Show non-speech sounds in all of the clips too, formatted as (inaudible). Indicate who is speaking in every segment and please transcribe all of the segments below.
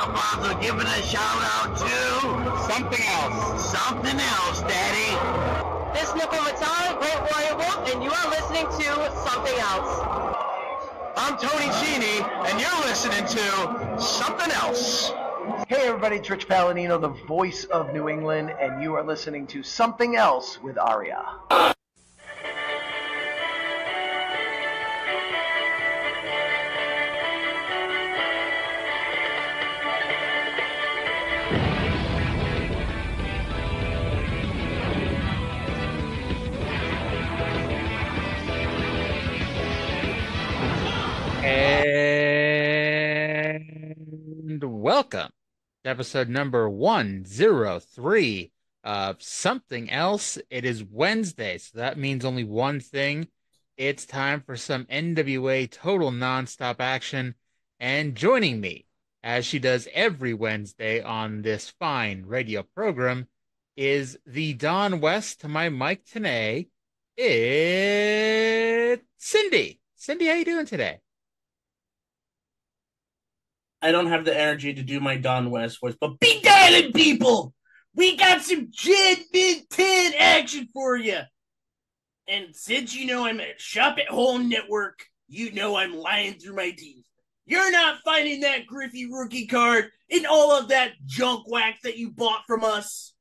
Speaker 1: Also giving a shout out to
Speaker 2: Something else.
Speaker 1: something else, Daddy.
Speaker 3: This is Nicole Matara, Great Warrior Wolf, and you are listening to Something Else.
Speaker 2: I'm Tony Cini, and you're listening to Something Else.
Speaker 4: Hey everybody, it's Rich Palladino, the voice of New England, and you are listening to Something Else with
Speaker 5: Arya. Welcome to episode number 103 of Something Else. It is Wednesday, so that means only one thing. It's time for some NWA total nonstop action. And joining me, as she does every Wednesday on this fine radio program, is the Don West to my Mike Tenay. It's Cyndi. Cyndi, how you doing today?
Speaker 6: I don't have the energy to do my Don West voice, but be dialing, people! We got some Gem Mint 10 action for you! And since you know I'm at Shop at Home Network, you know I'm lying through my teeth. You're not finding that Griffey rookie card in all of that junk wax that you bought from us.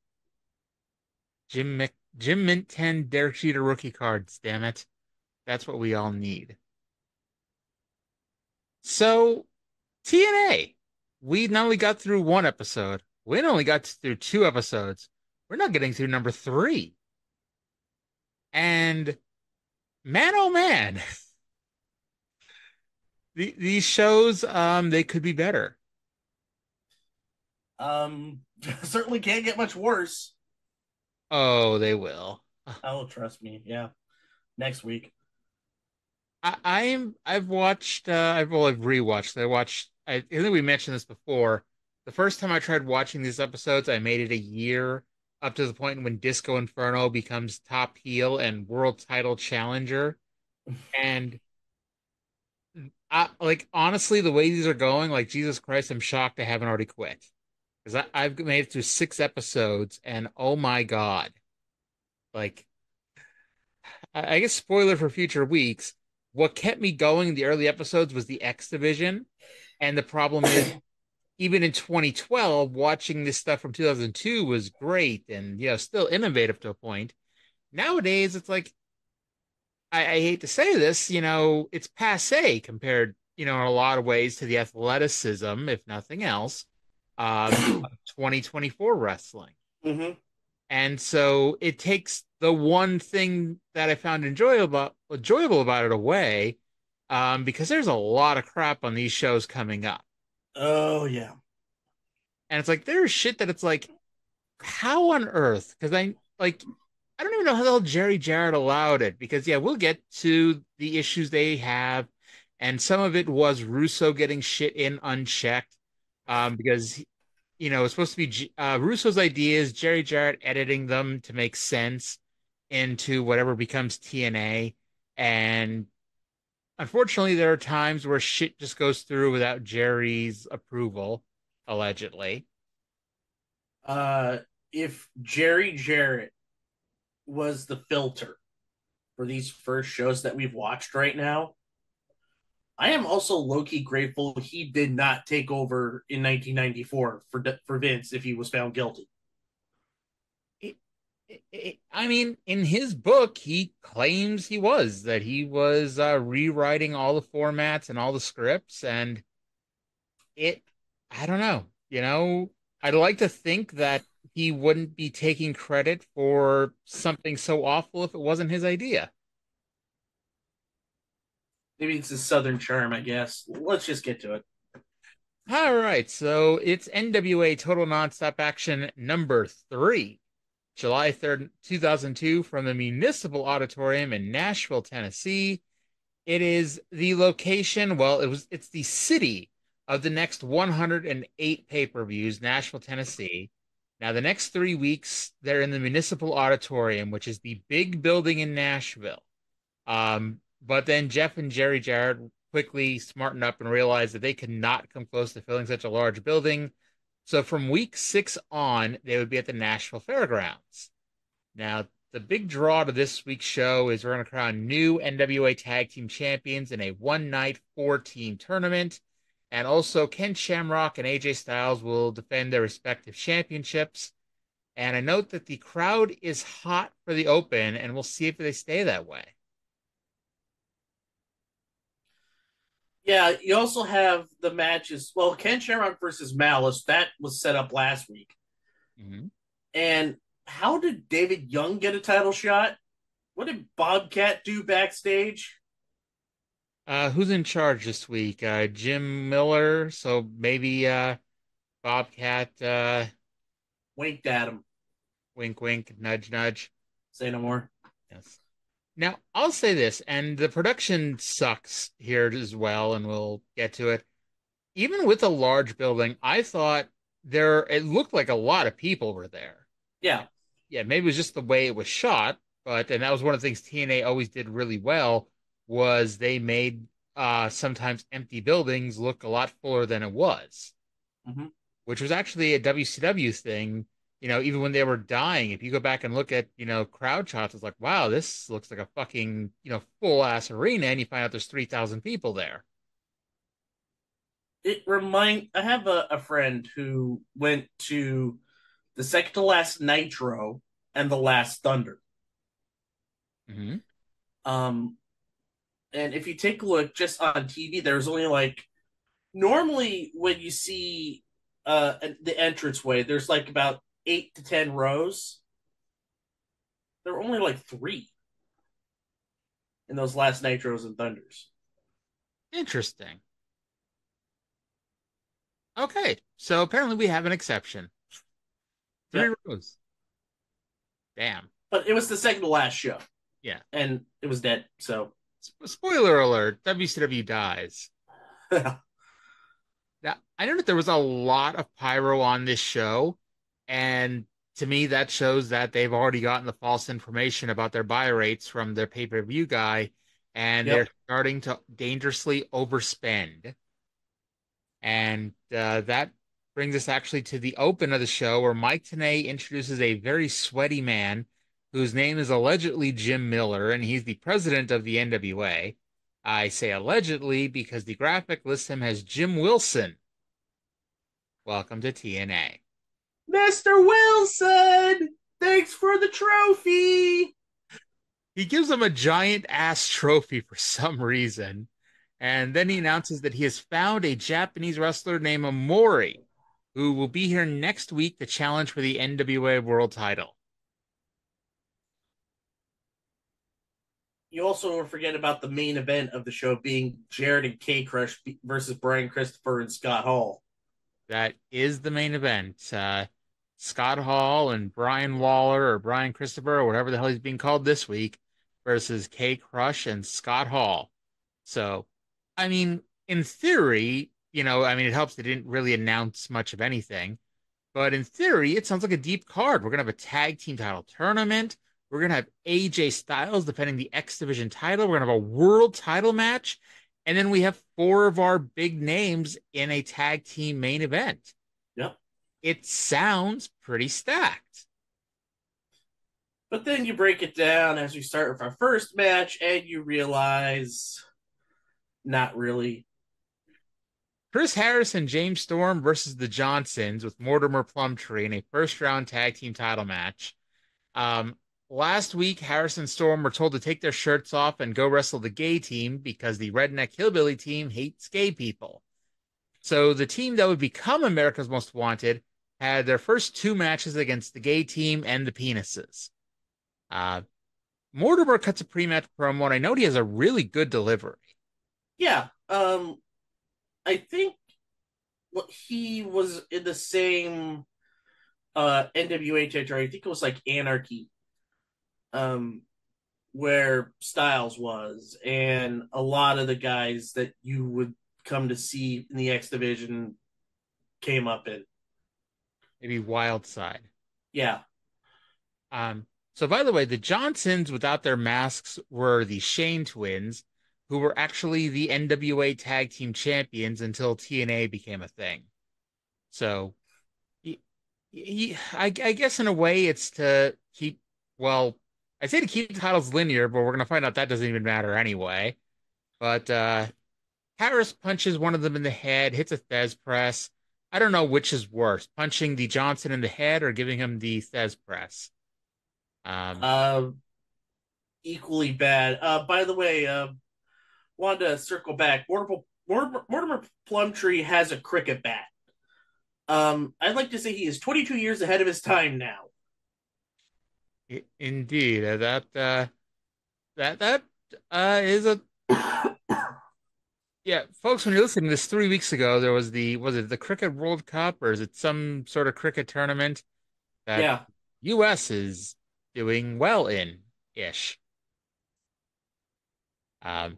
Speaker 5: Jim Mc, Gem Mint 10 Derek Jeter rookie cards, damn it. That's what we all need. So, TNA, we not only got through one episode, we only got through two episodes. We're not getting through number three. And man, oh man, (laughs) the, these shows, um, they could be better.
Speaker 6: Um, (laughs) certainly can't get much worse.
Speaker 5: Oh, they will.
Speaker 6: Oh, trust me. Yeah. Next week.
Speaker 5: I, I'm I've watched uh I've well I've rewatched. I watched I, I think we mentioned this before. The first time I tried watching these episodes, I made it a year up to the point when Disco Inferno becomes top heel and world title challenger. And I like honestly the way these are going, like Jesus Christ, I'm shocked I haven't already quit. Because I've made it through six episodes and oh my god. Like I guess spoiler for future weeks what kept me going in the early episodes was the X Division. And the problem is, (clears throat) even in 2012, watching this stuff from 2002 was great and, you know, still innovative to a point. Nowadays, it's like, I, I hate to say this, you know, it's passe compared, you know, in a lot of ways to the athleticism, if nothing else, um, of (clears throat) 2024 wrestling.
Speaker 6: Mm-hmm.
Speaker 5: And so it takes the one thing that I found enjoyable enjoyable about it away, um, because there's a lot of crap on these shows coming up.
Speaker 6: Oh, yeah.
Speaker 5: And it's like there's shit that it's like, how on earth? Because I like I don't even know how the hell Jerry Jarrett allowed it. Because yeah, we'll get to the issues they have, and some of it was Russo getting shit in unchecked. Um, because you know, it's supposed to be uh, Russo's ideas, Jerry Jarrett editing them to make sense into whatever becomes TNA. And unfortunately, there are times where shit just goes through without Jerry's approval, allegedly.
Speaker 6: Uh, if Jerry Jarrett was the filter for these first shows that we've watched right now, I am also low key grateful he did not take over in 1994 for for Vince if he was found guilty.
Speaker 5: I- mean, in his book, he claims he was that he was uh, rewriting all the formats and all the scripts, and it. I don't know. You know, I'd like to think that he wouldn't be taking credit for something so awful if it wasn't his idea.
Speaker 6: Maybe it's his southern charm, I guess. Let's just get to it.
Speaker 5: All right, so it's NWA Total Nonstop Action number three, July 3rd, 2002, from the Municipal Auditorium in Nashville, Tennessee. It is the location, well, it was it's the city of the next 108 pay-per-views, Nashville, Tennessee. Now, the next three weeks, they're in the Municipal Auditorium, which is the big building in Nashville. Um, but then Jeff and Jerry Jarrett quickly smartened up and realized that they could not come close to filling such a large building. So from week six on, they would be at the Nashville Fairgrounds. Now, the big draw to this week's show is we're going to crown new NWA Tag Team Champions in a one night, four team tournament. And also, Ken Shamrock and AJ Styles will defend their respective championships. And I note that the crowd is hot for the open, and we'll see if they stay that way.
Speaker 6: Yeah, you also have the matches. Well, Ken Shamrock versus Malice that was set up last week.
Speaker 5: Mm-hmm.
Speaker 6: And how did David Young get a title shot? What did Bobcat do backstage?
Speaker 5: Uh, who's in charge this week? Uh, Jim Miller. So maybe uh, Bobcat. Uh,
Speaker 6: Winked at him.
Speaker 5: Wink, wink, nudge, nudge.
Speaker 6: Say no more.
Speaker 5: Yes. Now, I'll say this, and the production sucks here as well, and we'll get to it. Even with a large building, I thought there, it looked like a lot of people were there.
Speaker 6: Yeah.
Speaker 5: Yeah, maybe it was just the way it was shot, but, and that was one of the things TNA always did really well, was they made uh, sometimes empty buildings look a lot fuller than it was,
Speaker 6: Mhm.
Speaker 5: which was actually a WCW thing you know, even when they were dying, if you go back and look at, you know, crowd shots, it's like, wow, this looks like a fucking, you know, full ass arena, and you find out there's 3,000 people there.
Speaker 6: It remind I have a, a friend who went to the second to last Nitro and the last Thunder.
Speaker 5: Mm-hmm.
Speaker 6: Um, and if you take a look just on TV, there's only like normally when you see uh the entranceway, there's like about eight to ten rows. There were only like three in those last Nitros and Thunders.
Speaker 5: Interesting. Okay, so apparently we have an exception. Three
Speaker 6: Yeah.
Speaker 5: rows. Damn.
Speaker 6: But it was the second to last show.
Speaker 5: Yeah.
Speaker 6: And it was dead. So
Speaker 5: Spoiler alert: WCW dies. (laughs) Now, I know that there was a lot of pyro on this show, and to me, that shows that they've already gotten the false information about their buy rates from their pay per view guy, and
Speaker 6: Yep.
Speaker 5: they're starting to dangerously overspend. And uh, that brings us actually to the open of the show, where Mike Tenay introduces a very sweaty man whose name is allegedly Jim Miller, and he's the president of the NWA. I say allegedly because the graphic lists him as Jim Wilson. Welcome to TNA.
Speaker 6: Mr. Wilson, thanks for the trophy.
Speaker 5: He gives him a giant ass trophy for some reason, and then he announces that he has found a Japanese wrestler named Omori, who will be here next week to challenge for the NWA World Title.
Speaker 6: You also forget about the main event of the show being Jarrett and K-Krush versus Brian Christopher and Scott Hall.
Speaker 5: That is the main event. Uh, Scott Hall and Brian Lawler or Brian Christopher or whatever the hell he's being called this week versus K-Krush and Scott Hall. So, I mean, in theory, you know, I mean, it helps they didn't really announce much of anything, but in theory, it sounds like a deep card. We're gonna have a tag team title tournament. We're gonna have AJ Styles defending the X Division title. We're gonna have a world title match, and then we have four of our big names in a tag team main event. It sounds pretty stacked.
Speaker 6: But then you break it down as we start with our first match, and you realize not really.
Speaker 5: Chris Harris and James Storm versus the Johnsons with Mortimer Plumtree in a first round tag team title match. Um, last week, Harris and Storm were told to take their shirts off and go wrestle the gay team because the Redneck Hillbilly team hates gay people. So the team that would become America's Most Wanted had their first two matches against the gay team and the penises. Uh, Mortimer cuts a pre-match promo, and I know he has a really good delivery.
Speaker 6: Yeah. Um, I think what he was in the same uh NWA territory. I think it was like Anarchy, um, where Styles was, and a lot of the guys that you would come to see in the X division came up in.
Speaker 5: Maybe Wild Side.
Speaker 6: Yeah.
Speaker 5: Um, so by the way, the Johnsons without their masks were the Shane twins, who were actually the NWA Tag Team Champions until TNA became a thing. So, he, he, I, I guess in a way it's to keep, well, I say to keep the titles linear, but we're going to find out that doesn't even matter anyway. But uh, Harris punches one of them in the head, hits a Thesz press. I don't know which is worse, punching the Johnson in the head or giving him the Thesz press. Um,
Speaker 6: Uh, equally bad. Uh, by the way, uh, wanted to circle back. Mortimer, Mortimer, Mortimer Plumtree has a cricket bat. Um, I'd like to say he is 22 years ahead of his time now.
Speaker 5: Indeed, uh, that uh, that that uh, is a yeah, folks. When you're listening to this, three weeks ago there was the was it the Cricket World Cup or is it some sort of cricket tournament that
Speaker 6: yeah.
Speaker 5: U.S. is doing well in ish. Um.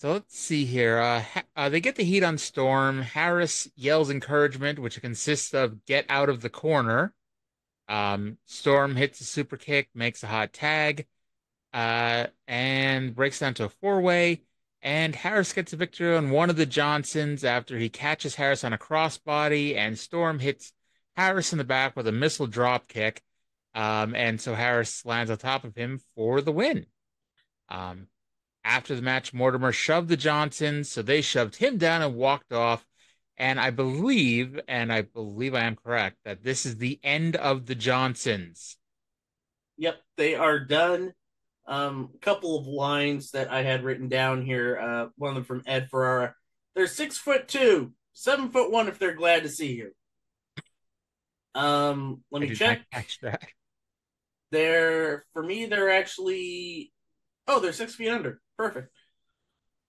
Speaker 5: So let's see here. Uh, ha- uh, they get the heat on Storm. Harris yells encouragement, which consists of "Get out of the corner." Um, Storm hits a super kick, makes a hot tag, uh, and breaks down to a four way. And Harris gets a victory on one of the Johnsons after he catches Harris on a crossbody, and Storm hits Harris in the back with a missile drop kick. Um, and so Harris lands on top of him for the win. Um, after the match, Mortimer shoved the Johnsons, so they shoved him down and walked off. And I believe, and I believe I am correct, that this is the end of the Johnsons.
Speaker 6: Yep, they are done. Um, a couple of lines that I had written down here. Uh, one of them from Ed Ferrara. They're six foot two, seven foot one if they're glad to see you. Um, let me check.
Speaker 5: catch that.
Speaker 6: They're for me. They're actually. Oh, they're six feet under. Perfect.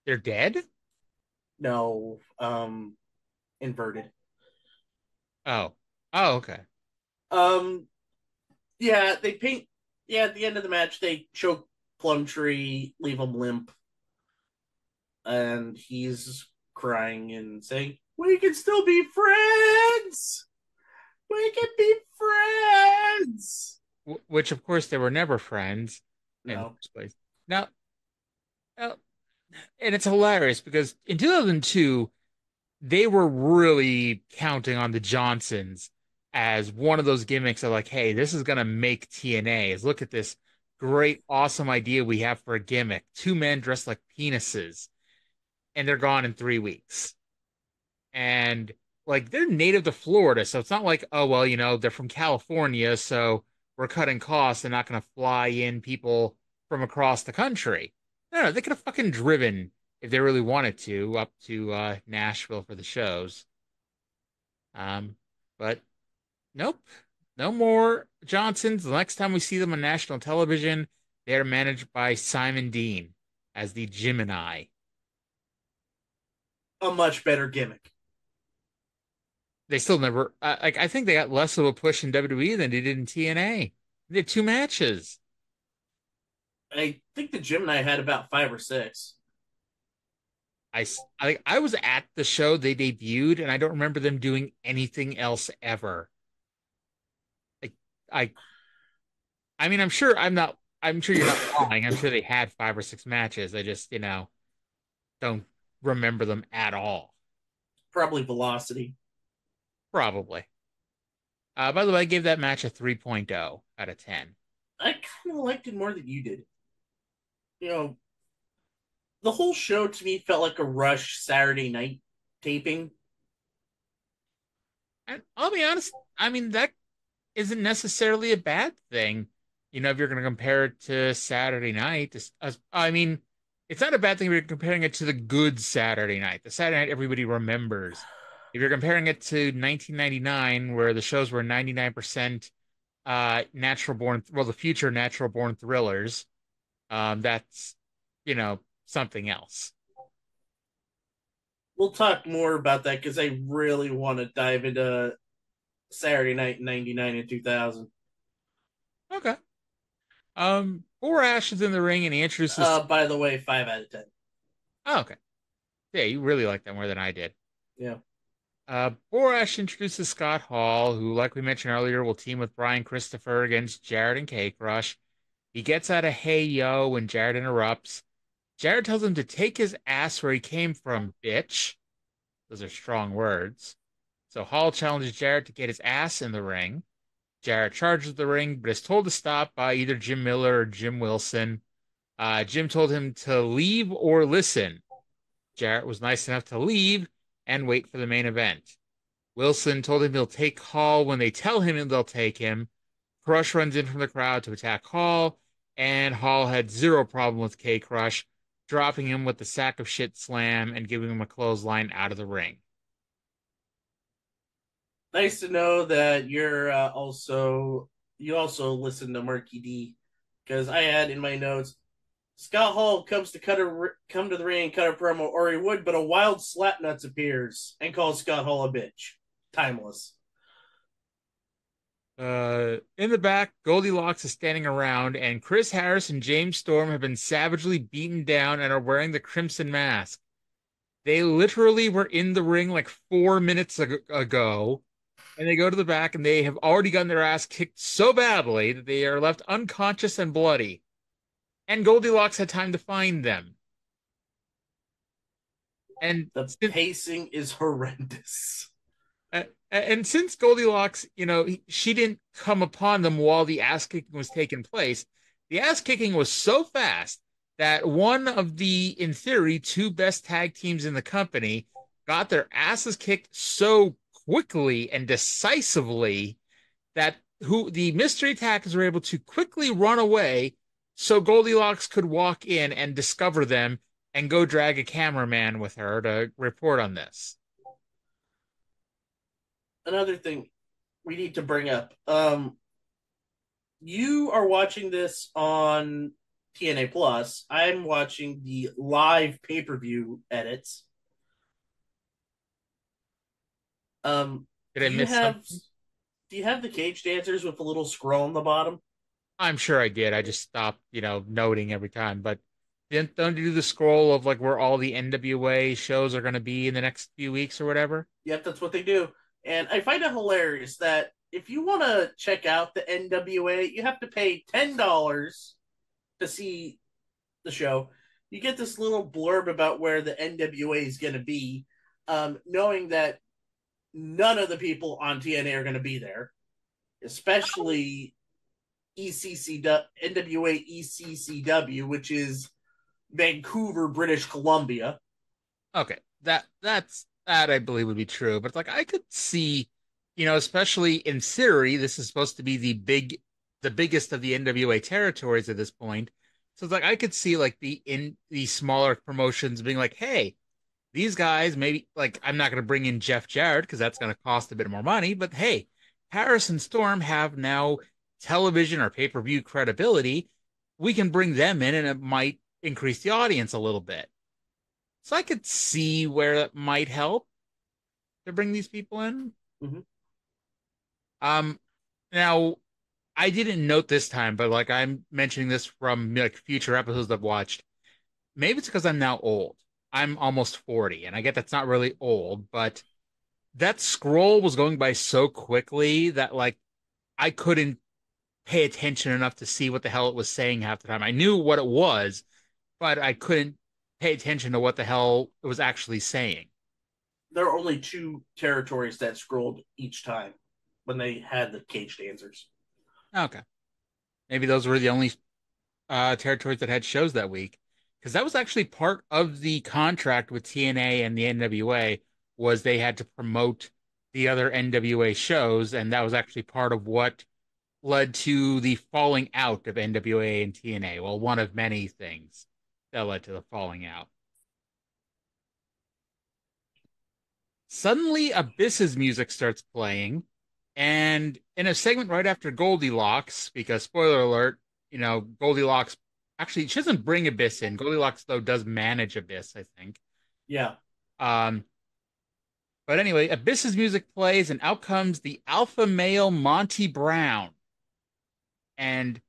Speaker 5: They're dead?
Speaker 6: No, um, inverted.
Speaker 5: Oh. Oh, okay.
Speaker 6: Um, yeah, they paint. Yeah, at the end of the match, they choke Plumtree, leave him limp, and he's crying and saying, "We can still be friends. We can be friends."
Speaker 5: Which, of course, they were never friends in
Speaker 6: No.
Speaker 5: Now, now, and it's hilarious because in 2002, they were really counting on the Johnsons as one of those gimmicks of like, hey, this is going to make TNA. Is look at this great, awesome idea we have for a gimmick. Two men dressed like penises, and they're gone in three weeks. And like, they're native to Florida. So it's not like, oh, well, you know, they're from California. So we're cutting costs and not going to fly in people from across the country. No, no, they could have fucking driven if they really wanted to up to uh, Nashville for the shows. Um, but nope, no more Johnsons. The next time we see them on national television, they're managed by Simon Dean as the Gymini.
Speaker 6: a much better gimmick.
Speaker 5: They still never uh, like. I think they got less of a push in WWE than they did in TNA. They had two matches.
Speaker 6: I think the Gymini had about five or six.
Speaker 5: I I was at the show they debuted, and I don't remember them doing anything else ever. I, I mean, I'm sure I'm not. I'm sure you're not lying. I'm sure they had five or six matches. I just, you know, don't remember them at all.
Speaker 6: Probably Velocity.
Speaker 5: Probably. Uh, by the way, I gave that match a 3.0 out of 10.
Speaker 6: I kind of liked it more than you did. You know, the whole show to me felt like a rush Saturday night taping.
Speaker 5: And I'll be honest, I mean, that isn't necessarily a bad thing. You know, if you're going to compare it to Saturday night, I mean, it's not a bad thing if you're comparing it to the good Saturday night, the Saturday night everybody remembers. If you're comparing it to 1999, where the shows were 99% uh, natural born, well, the future natural born thrillers, um, that's, you know, something else.
Speaker 6: We'll talk more about that because I really want to dive into Saturday night in 99 and 2000.
Speaker 5: Okay. Um, Borash is in the ring and he introduces.
Speaker 6: Uh, by the way, 5 out of 10.
Speaker 5: oh, okay. Yeah, you really like that more than I did.
Speaker 6: Yeah.
Speaker 5: Uh, Borash introduces Scott Hall, who, like we mentioned earlier, will team with Brian Christopher against Jarrett and K-Krush. He gets out of Hey Yo when Jarrett interrupts. Jarrett tells him to take his ass where he came from, bitch. Those are strong words. So Hall challenges Jarrett to get his ass in the ring. Jarrett charges the ring, but is told to stop by either Jim Miller or Jim Wilson. Uh, Jim told him to leave or listen. Jarrett was nice enough to leave and wait for the main event. Wilson told him he'll take Hall when they tell him they'll take him. Crush runs in from the crowd to attack Hall, and Hall had zero problem with K-Krush, dropping him with the sack of shit slam and giving him a clothesline out of the ring.
Speaker 6: Nice to know that you're uh, also you also listen to Murky D because I had in my notes Scott Hall comes to cut a come to the ring and cut a promo, or he would, but a wild slapnuts appears and calls Scott Hall a bitch. Timeless.
Speaker 5: Uh, in the back, Goldilocks is standing around, and Chris Harris and James Storm have been savagely beaten down and are wearing the Crimson Mask. They literally were in the ring like four minutes ago, and they go to the back, and they have already gotten their ass kicked so badly that they are left unconscious and bloody. And Goldilocks had time to find them. And
Speaker 6: the pacing is horrendous.
Speaker 5: And since Goldilocks, you know, she didn't come upon them while the ass kicking was taking place, the ass kicking was so fast that one of the, in theory, two best tag teams in the company got their asses kicked so quickly and decisively that who the mystery attackers were able to quickly run away so Goldilocks could walk in and discover them and go drag a cameraman with her to report on this
Speaker 6: another thing we need to bring up. Um, you are watching this on TNA Plus. I'm watching the live pay per view edits. Um,
Speaker 5: Did I
Speaker 6: do
Speaker 5: miss
Speaker 6: you have,
Speaker 5: something?
Speaker 6: Do you have the cage dancers with a little scroll on the bottom?
Speaker 5: I'm sure I did. I just stopped, you know, noting every time. But didn't don't you do the scroll of like where all the NWA shows are going to be in the next few weeks or whatever?
Speaker 6: Yep, that's what they do. And I find it hilarious that if you want to check out the NWA, you have to pay $10 to see the show. You get this little blurb about where the NWA is going to be, um, knowing that none of the people on TNA are going to be there, especially ECC NWA ECCW, which is Vancouver, British Columbia.
Speaker 5: Okay, that that's that I believe would be true. But like I could see, you know, especially in theory, this is supposed to be the big, the biggest of the NWA territories at this point. So it's like I could see like the in the smaller promotions being like, hey, these guys maybe like I'm not going to bring in Jeff Jarrett because that's going to cost a bit more money, but hey, Harris and Storm have now television or pay per view credibility. We can bring them in, and it might increase the audience a little bit. So I could see where it might help to bring these people in.
Speaker 6: Mm-hmm.
Speaker 5: Um, now I didn't note this time, but like I'm mentioning this from like future episodes I've watched. Maybe it's because I'm now old. I'm almost 40, and I get that's not really old, but that scroll was going by so quickly that like I couldn't pay attention enough to see what the hell it was saying half the time. I knew what it was, but I couldn't pay attention to what the hell it was actually saying.
Speaker 6: There are only two territories that scrolled each time when they had the cage dancers.
Speaker 5: Okay. Maybe those were the only uh, territories that had shows that week. Because that was actually part of the contract with TNA and the NWA was they had to promote the other NWA shows, and that was actually part of what led to the falling out of NWA and TNA. Well, one of many things that led to the falling out. Suddenly, Abyss's music starts playing, and in a segment right after Goldilocks, because spoiler alert, you know, Goldilocks actually she doesn't bring Abyss in. Goldilocks though does manage Abyss, I think.
Speaker 6: Yeah.
Speaker 5: Um. But anyway, Abyss's music plays, and out comes the alpha male Monty Brown. And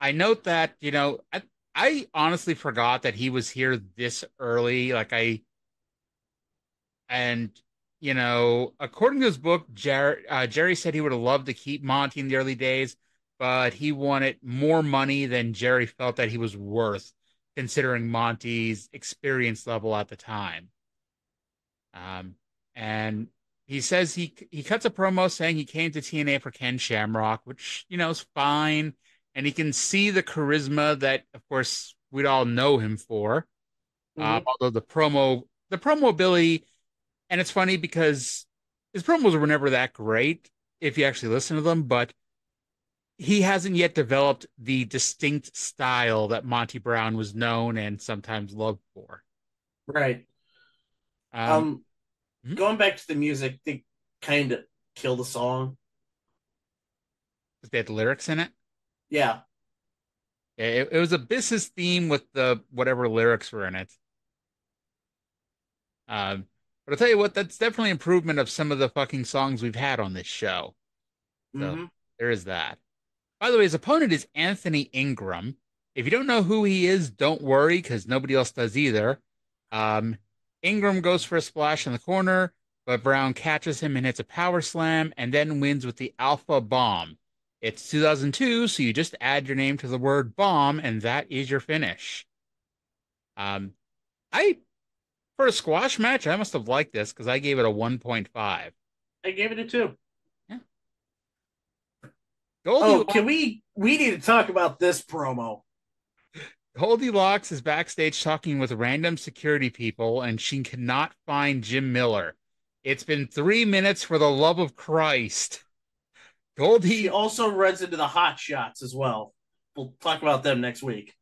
Speaker 5: I note that you know at I honestly forgot that he was here this early. Like I, and you know, according to his book, Jerry, uh, Jerry said he would have loved to keep Monty in the early days, but he wanted more money than Jerry felt that he was worth. considering Monty's experience level at the time. Um, and he says he he cuts a promo saying he came to TNA for Ken Shamrock, which you know is fine, and he can see the charisma that, of course, we'd all know him for. Uh, although the promo, the promo ability, and it's funny because his promos were never that great if you actually listen to them, but he hasn't yet developed the distinct style that Monty Brown was known and sometimes loved for.
Speaker 6: Right.
Speaker 5: Um,
Speaker 6: Um,
Speaker 5: mhm.
Speaker 6: going back to the music, they kind of kill the song.
Speaker 5: they had lyrics in it.
Speaker 6: Yeah.
Speaker 5: It, it was a business theme with the whatever lyrics were in it. Um, but I'll tell you what, that's definitely improvement of some of the fucking songs we've had on this show. So
Speaker 6: Mhm.
Speaker 5: there is that. By the way, his opponent is Anthony Ingram. If you don't know who he is, don't worry because nobody else does either. Um, Ingram goes for a splash in the corner, but Brown catches him and hits a power slam and then wins with the Alpha Bomb. It's 2002, so you just add your name to the word bomb, and that is your finish. Um, I for a squash match, I must have liked this because I gave it a 1.5.
Speaker 6: I gave it a two. Oh, can we? We need to talk about this promo.
Speaker 5: Goldilocks is backstage talking with random security people, and she cannot find Jim Miller. It's been three minutes for the love of Christ. Goldie,
Speaker 6: He also runs into the hot shots as well. We'll talk about them next week.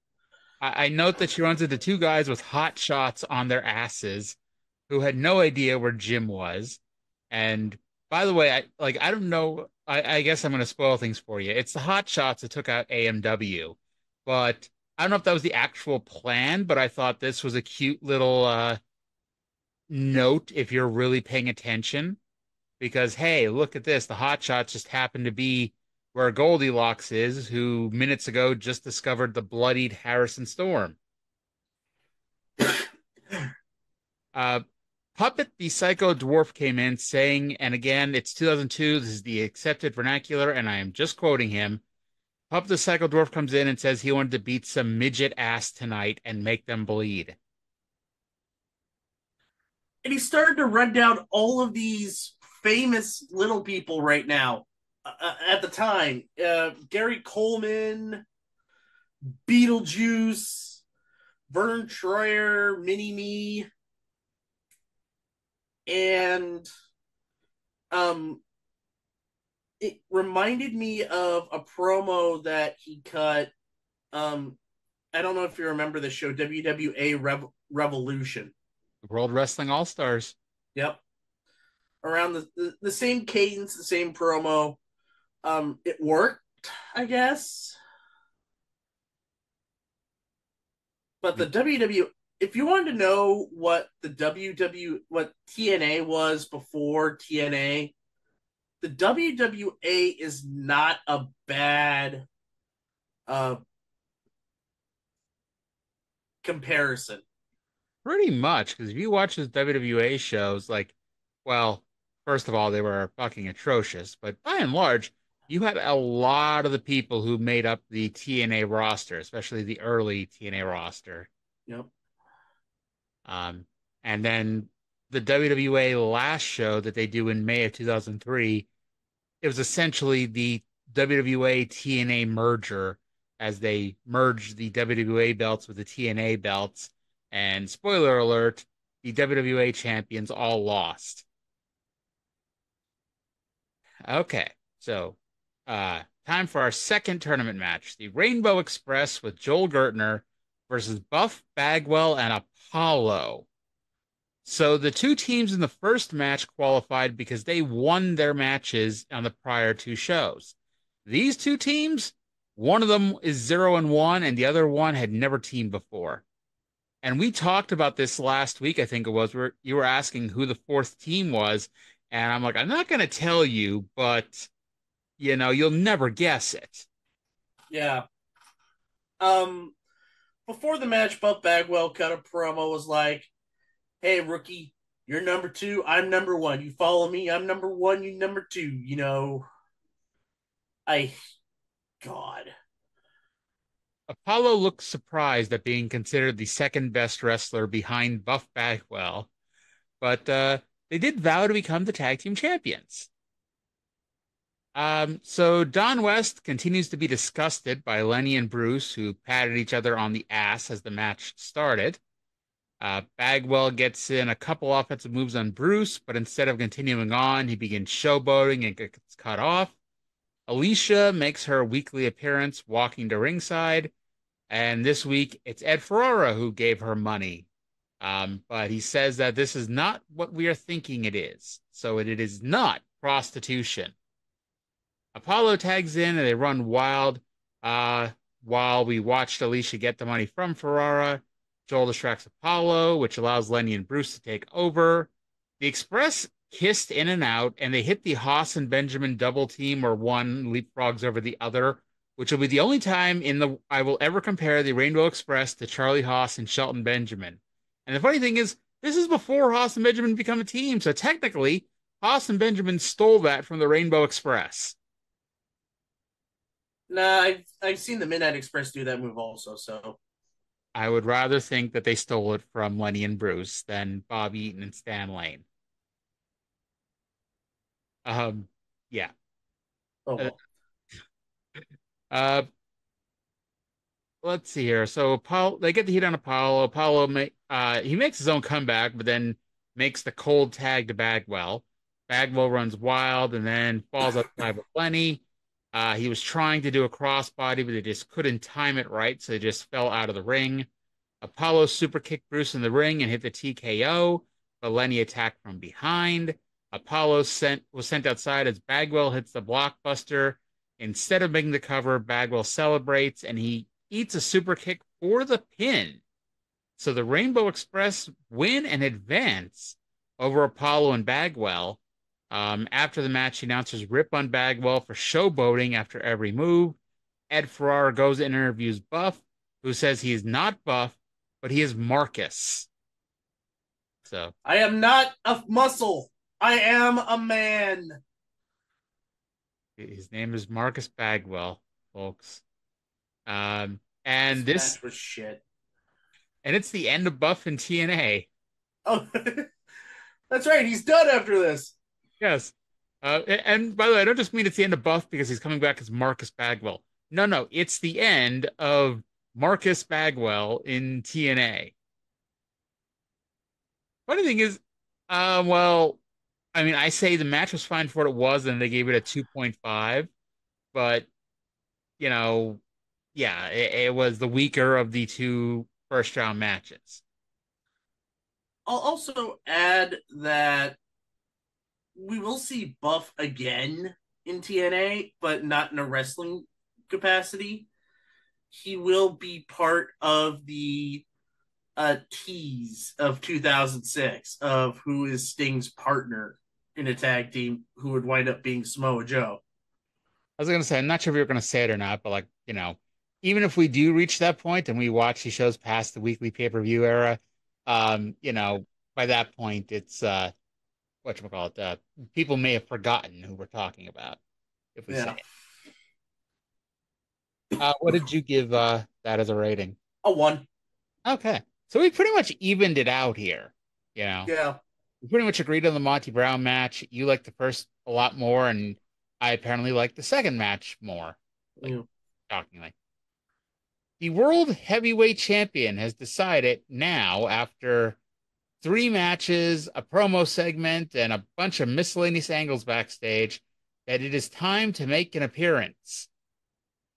Speaker 5: I, I note that she runs into two guys with hot shots on their asses who had no idea where Jim was. And by the way, I like I don't know. I, I guess I'm going to spoil things for you. It's the hot shots that took out AMW, but I don't know if that was the actual plan. But I thought this was a cute little uh, note if you're really paying attention, because hey, look at this. The hot shots just happened to be where Goldilocks is, who minutes ago just discovered the bloodied Harris and Storm. (coughs) uh, Puppet the Psycho Dwarf came in saying, and again, it's 2002. This is the accepted vernacular, and I am just quoting him. Puppet the Psycho Dwarf comes in and says he wanted to beat some midget ass tonight and make them bleed.
Speaker 6: And he started to run down all of these famous little people right now. Uh, at the time, uh, Gary Coleman, Beetlejuice, Verne Troyer, Mini Me, and um, it reminded me of a promo that he cut. Um, I don't know if you remember the show WWA Rev- Revolution.
Speaker 5: World Wrestling All Stars.
Speaker 6: Yep. Around the, the the same cadence, the same promo. Um, it worked, I guess. But the WW, if you wanted to know what the WW, what TNA was before TNA, the WWA is not a bad uh comparison.
Speaker 5: Pretty much, because if you watch the WWA shows, like, well, first of all, they were fucking atrocious, but by and large, you had a lot of the people who made up the TNA roster, especially the early TNA roster.
Speaker 6: Yep.
Speaker 5: Um, and then the WWA last show that they do in May of 2003, it was essentially the WWA TNA merger as they merged the WWA belts with the TNA belts. And spoiler alert, the WWA champions all lost. Okay, so uh time for our second tournament match. The Rainbow Express with Joel Gertner versus Buff Bagwell and Apollo. So the two teams in the first match qualified because they won their matches on the prior two shows. These two teams, one of them is zero and one, and the other one had never teamed before. And we talked about this last week, I think it was, where you were asking who the fourth team was. And I'm like, I'm not going to tell you, but, you know, you'll never guess it.
Speaker 6: Yeah. Um, before the match, Buff Bagwell cut a promo. Was like, "Hey, rookie, you're number two. I'm number one. You follow me. I'm number one. You number two. You know." I, God,
Speaker 5: Apollo looked surprised at being considered the second best wrestler behind Buff Bagwell, but uh, they did vow to become the tag team champions. Um, so Don West continues to be disgusted by Lenny and Bruce, who patted each other on the ass as the match started. Uh, Bagwell gets in a couple offensive moves on Bruce, but instead of continuing on, he begins showboating and gets cut off. Alicia makes her weekly appearance walking to ringside, and this week it's Ed Ferrara who gave her money. Um, but he says that this is not what we are thinking it is, so it, it is not prostitution. Apollo tags in and they run wild uh, while we watched Alicia get the money from Ferrara. Joel distracts Apollo, which allows Lenny and Bruce to take over. The Express kissed in and out, and they hit the Haas and Benjamin double team where one leapfrogs over the other, which will be the only time in the I will ever compare the Rainbow Express to Charlie Haas and Shelton Benjamin. And the funny thing is, this is before Haas and Benjamin become a team, so technically, Haas and Benjamin stole that from the Rainbow Express.
Speaker 6: Nah, I've I've seen the Midnight Express do that move also. So
Speaker 5: I would rather think that they stole it from Lenny and Bruce than Bob Eaton and Stan Lane. Um, yeah.
Speaker 6: oh, well.
Speaker 5: Uh, let's see here. So Apollo, they get the heat on Apollo. Apollo, ma- uh, he makes his own comeback, but then makes the cold tag to Bagwell. Bagwell runs wild and then falls outside with Lenny. Uh, he was trying to do a crossbody, but they just couldn't time it right, so they just fell out of the ring. Apollo super kicked Bruce in the ring and hit the TKO, but Lenny attacked from behind. Apollo sent was sent outside as Bagwell hits the blockbuster. Instead of making the cover, Bagwell celebrates and he eats a super kick for the pin. So the Rainbow Express win and advance over Apollo and Bagwell. Um, after the match, the announcers rip on Bagwell for showboating after every move. Ed Ferrara goes and interviews Buff, who says he is not Buff, but he is Marcus. So
Speaker 6: I am not a muscle. I am a man.
Speaker 5: his name is Marcus Bagwell, folks. Um, and this,
Speaker 6: match was shit.
Speaker 5: and it's the end of Buff and TNA.
Speaker 6: Oh, (laughs) that's right. He's done after this.
Speaker 5: Yes. Uh, and by the way, I don't just mean it's the end of Buff because he's coming back as Marcus Bagwell. No, no, it's the end of Marcus Bagwell in TNA. Funny thing is, uh, well, I mean, I say the match was fine for what it was, and they gave it a 2.5, but, you know, yeah, it, it was the weaker of the two first round matches.
Speaker 6: I'll also add that we will see Buff again in TNA, but not in a wrestling capacity. He will be part of the uh, tease of 2006 of who is Sting's partner in a tag team, who would wind up being Samoa Joe.
Speaker 5: I was gonna say, I'm not sure if you're gonna say it or not, but like, you know, even if we do reach that point and we watch these shows past the weekly pay-per-view era, um, you know, by that point it's uh whatchamacallit, uh people may have forgotten who we're talking about if we say it. Uh what did you give uh that as a rating?
Speaker 6: A one.
Speaker 5: Okay. So we pretty much evened it out here. You know.
Speaker 6: Yeah.
Speaker 5: We pretty much agreed on the Monty Brown match. You liked the first a lot more, and I apparently liked the second match more. Talking like,
Speaker 6: Yeah.
Speaker 5: shockingly. The world heavyweight champion has decided now, after three matches, a promo segment, and a bunch of miscellaneous angles backstage, that it is time to make an appearance.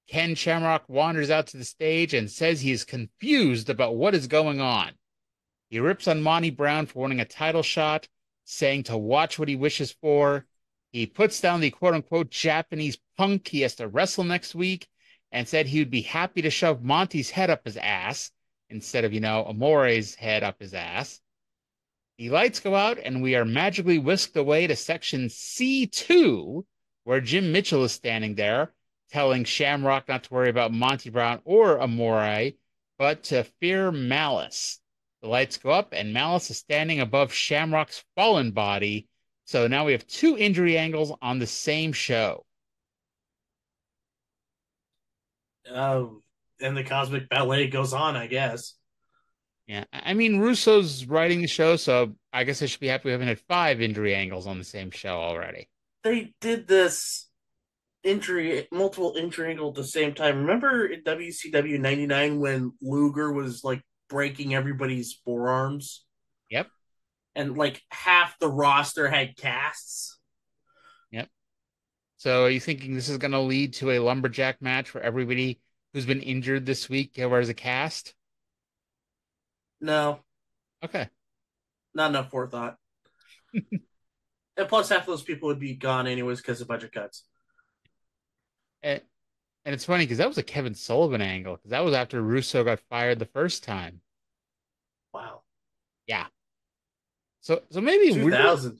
Speaker 5: Ken Shamrock wanders out to the stage and says he is confused about what is going on. He rips on Monty Brown for wanting a title shot, saying to watch what he wishes for. He puts down the quote unquote Japanese punk he has to wrestle next week and said he would be happy to shove Monty's head up his ass instead of, you know, Omori's head up his ass. The lights go out and we are magically whisked away to section C2, where Jim Mitchell is standing there, telling Shamrock not to worry about Monty Brown or Omori, but to fear Malice. The lights go up and Malice is standing above Shamrock's fallen body. So now we have two injury angles on the same show.
Speaker 6: Um, and the cosmic ballet goes on, I guess.
Speaker 5: Yeah, I mean Russo's writing the show, so I guess I should be happy we haven't had five injury angles on the same show already.
Speaker 6: They did this injury, multiple injury angle at the same time. Remember in WCW '99 when Luger was like breaking everybody's forearms?
Speaker 5: Yep.
Speaker 6: And like half the roster had casts. Yep.
Speaker 5: So are you thinking this is going to lead to a lumberjack match for everybody who's been injured this week wears a cast?
Speaker 6: No,
Speaker 5: Okay.
Speaker 6: not enough forethought. (laughs) and plus, half those people would be gone anyways because of budget cuts.
Speaker 5: And, and it's funny because that was a Kevin Sullivan angle because that was after Russo got fired the first time.
Speaker 6: Wow, Yeah.
Speaker 5: So so maybe
Speaker 6: two
Speaker 5: we're
Speaker 6: thousand.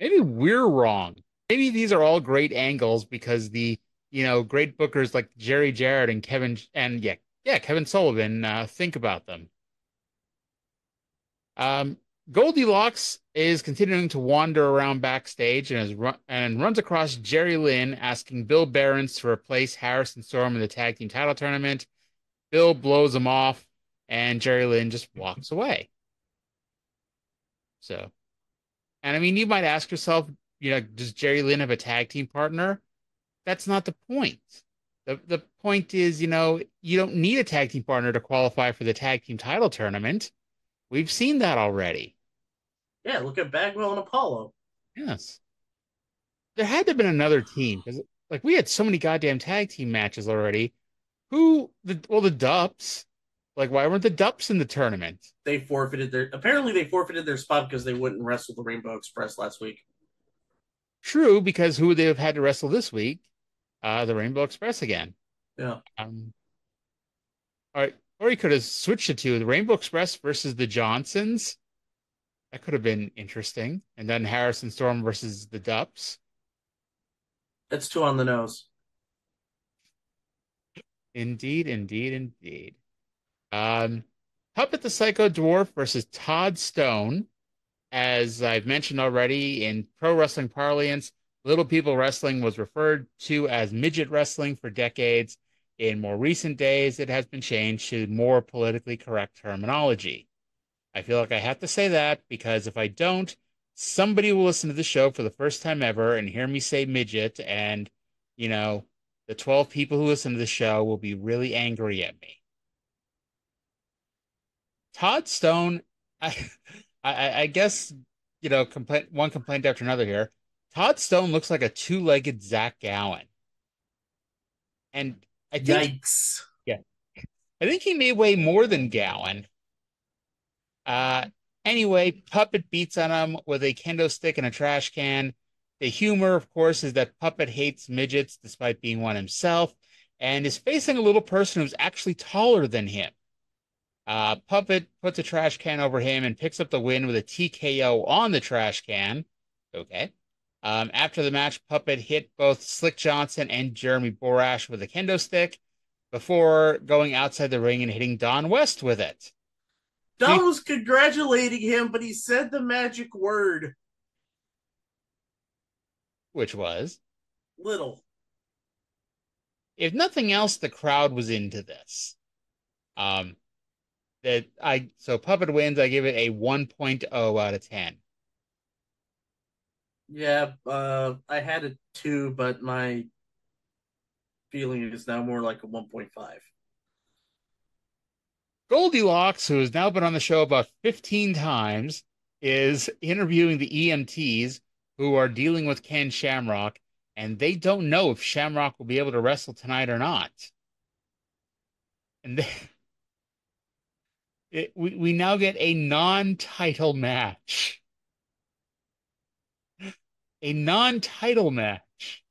Speaker 5: maybe we're wrong. Maybe these are all great angles because the you know great bookers like Jerry Jarrett and Kevin and yeah yeah Kevin Sullivan uh, think about them. Um, Goldilocks is continuing to wander around backstage and and runs across Jerry Lynn asking Bill Behrens to replace Harris and Storm in the tag team title tournament. Bill blows him off, and Jerry Lynn just walks away. So, and I mean, you might ask yourself, you know, does Jerry Lynn have a tag team partner? That's not the point. The the point is, you know, you don't need a tag team partner to qualify for the tag team title tournament. We've seen that already.
Speaker 6: Yeah, look at Bagwell and Apollo.
Speaker 5: Yes. There had to have been another team because like we had so many goddamn tag team matches already. Who the well the Dupps? Like why weren't the Dupps in the tournament?
Speaker 6: They forfeited their. Apparently, they forfeited their spot because they wouldn't wrestle the Rainbow Express last week.
Speaker 5: True, because who would they have had to wrestle this week? Uh the Rainbow Express again.
Speaker 6: Yeah.
Speaker 5: Um, all right, or he could have switched it to the Rainbow Express versus the Johnsons. That could have been interesting. And then Harris and Storm versus the Dupps.
Speaker 6: That's two on the nose.
Speaker 5: Indeed, indeed, indeed. Um, Puppet the Psycho Dwarf versus Todd Stone. As I've mentioned already, in pro wrestling parlance, Little People Wrestling was referred to as midget wrestling for decades. In more recent days, it has been changed to more politically correct terminology. I feel like I have to say that because if I don't, somebody will listen to the show for the first time ever and hear me say midget, and, you know, the 12 people who listen to the show will be really angry at me. Todd Stone, I, (laughs) I, I guess, you know, complaint, one complaint after another here. Todd Stone looks like a two legged Zach Gowen. And I think
Speaker 6: Yikes!
Speaker 5: I think he may weigh more than Gowen. Uh, anyway, Puppet beats on him with a kendo stick and a trash can. The humor, of course, is that Puppet hates midgets despite being one himself and is facing a little person who's actually taller than him. Uh, Puppet puts a trash can over him and picks up the win with a TKO on the trash can. Okay. Um, after the match, Puppet hit both Slick Johnson and Jeremy Borash with a kendo stick before going outside the ring and hitting Don West with it.
Speaker 6: Don was congratulating him, but he said the magic word
Speaker 5: which was,
Speaker 6: little.
Speaker 5: if nothing else, the crowd was into this. Um, that I so Puppet wins. I give it a 1.0 out of 10.
Speaker 6: Yeah, uh, I had a two, but my feeling is now more like a 1.5.
Speaker 5: Goldilocks, who has now been on the show about 15 times, is interviewing the EMTs who are dealing with Ken Shamrock, and they don't know if Shamrock will be able to wrestle tonight or not. And they, (laughs) it, we, we now get a non title match. A non title match.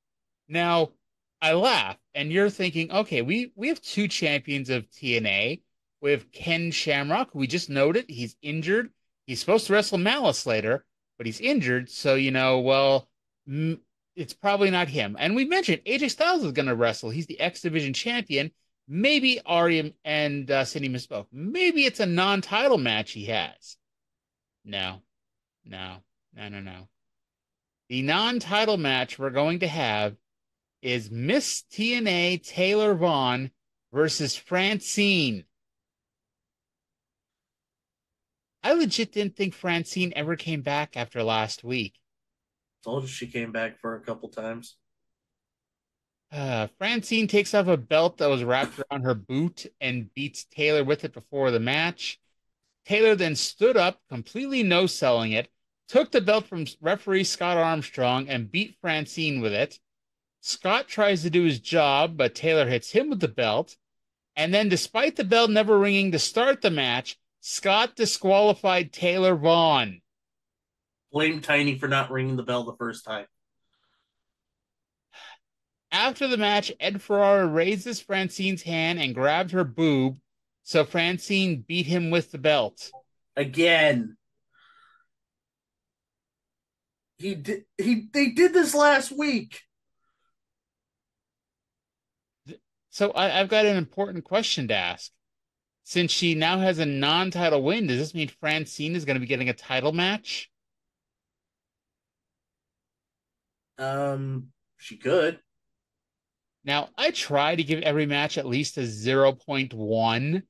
Speaker 5: Now, I laugh, and you're thinking, okay, we, we have two champions of TNA. We have Ken Shamrock, we just noted he's injured. He's supposed to wrestle Malice later, but he's injured. So, you know, well, mm, it's probably not him. And we mentioned AJ Styles is going to wrestle. He's the X Division champion. Maybe Arya and uh, Cyndi misspoke. Maybe it's a non title match he has. No, no, no, no, no. The non title match we're going to have is Miss TNA Taylor Vaughn versus Francine. I legit didn't think Francine ever came back after last week.
Speaker 6: Told you she came back for a couple times.
Speaker 5: Uh, Francine takes off a belt that was wrapped around her boot and beats Taylor with it before the match. Taylor then stood up, completely no selling it, took the belt from referee Scott Armstrong, and beat Francine with it. Scott tries to do his job, but Taylor hits him with the belt. And then, despite the bell never ringing to start the match, Scott disqualified Taylor Vaughn.
Speaker 6: Blame Tiny for not ringing the bell the first time.
Speaker 5: After the match, Ed Ferrara raises Francine's hand and grabs her boob, so Francine beat him with the belt.
Speaker 6: Again. He did he they did this last week.
Speaker 5: So I, have got an important question to ask. Since she now has a non-title win, does this mean Francine is going to be getting a title match?
Speaker 6: Um, she could.
Speaker 5: Now, I try to give every match at least a 0.1.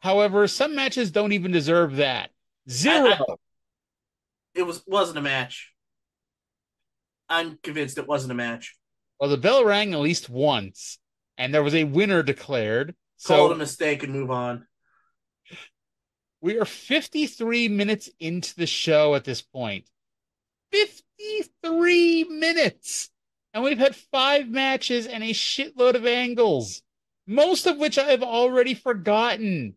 Speaker 5: However, some matches don't even deserve that. Zero. I, I,
Speaker 6: it was wasn't a match. I'm convinced it wasn't a match.
Speaker 5: Well, the bell rang at least once, and there was a winner declared.
Speaker 6: Call so, it a mistake and move on.
Speaker 5: We are 53 minutes into the show at this point. 53 minutes! And we've had five matches and a shitload of angles, most of which I have already forgotten.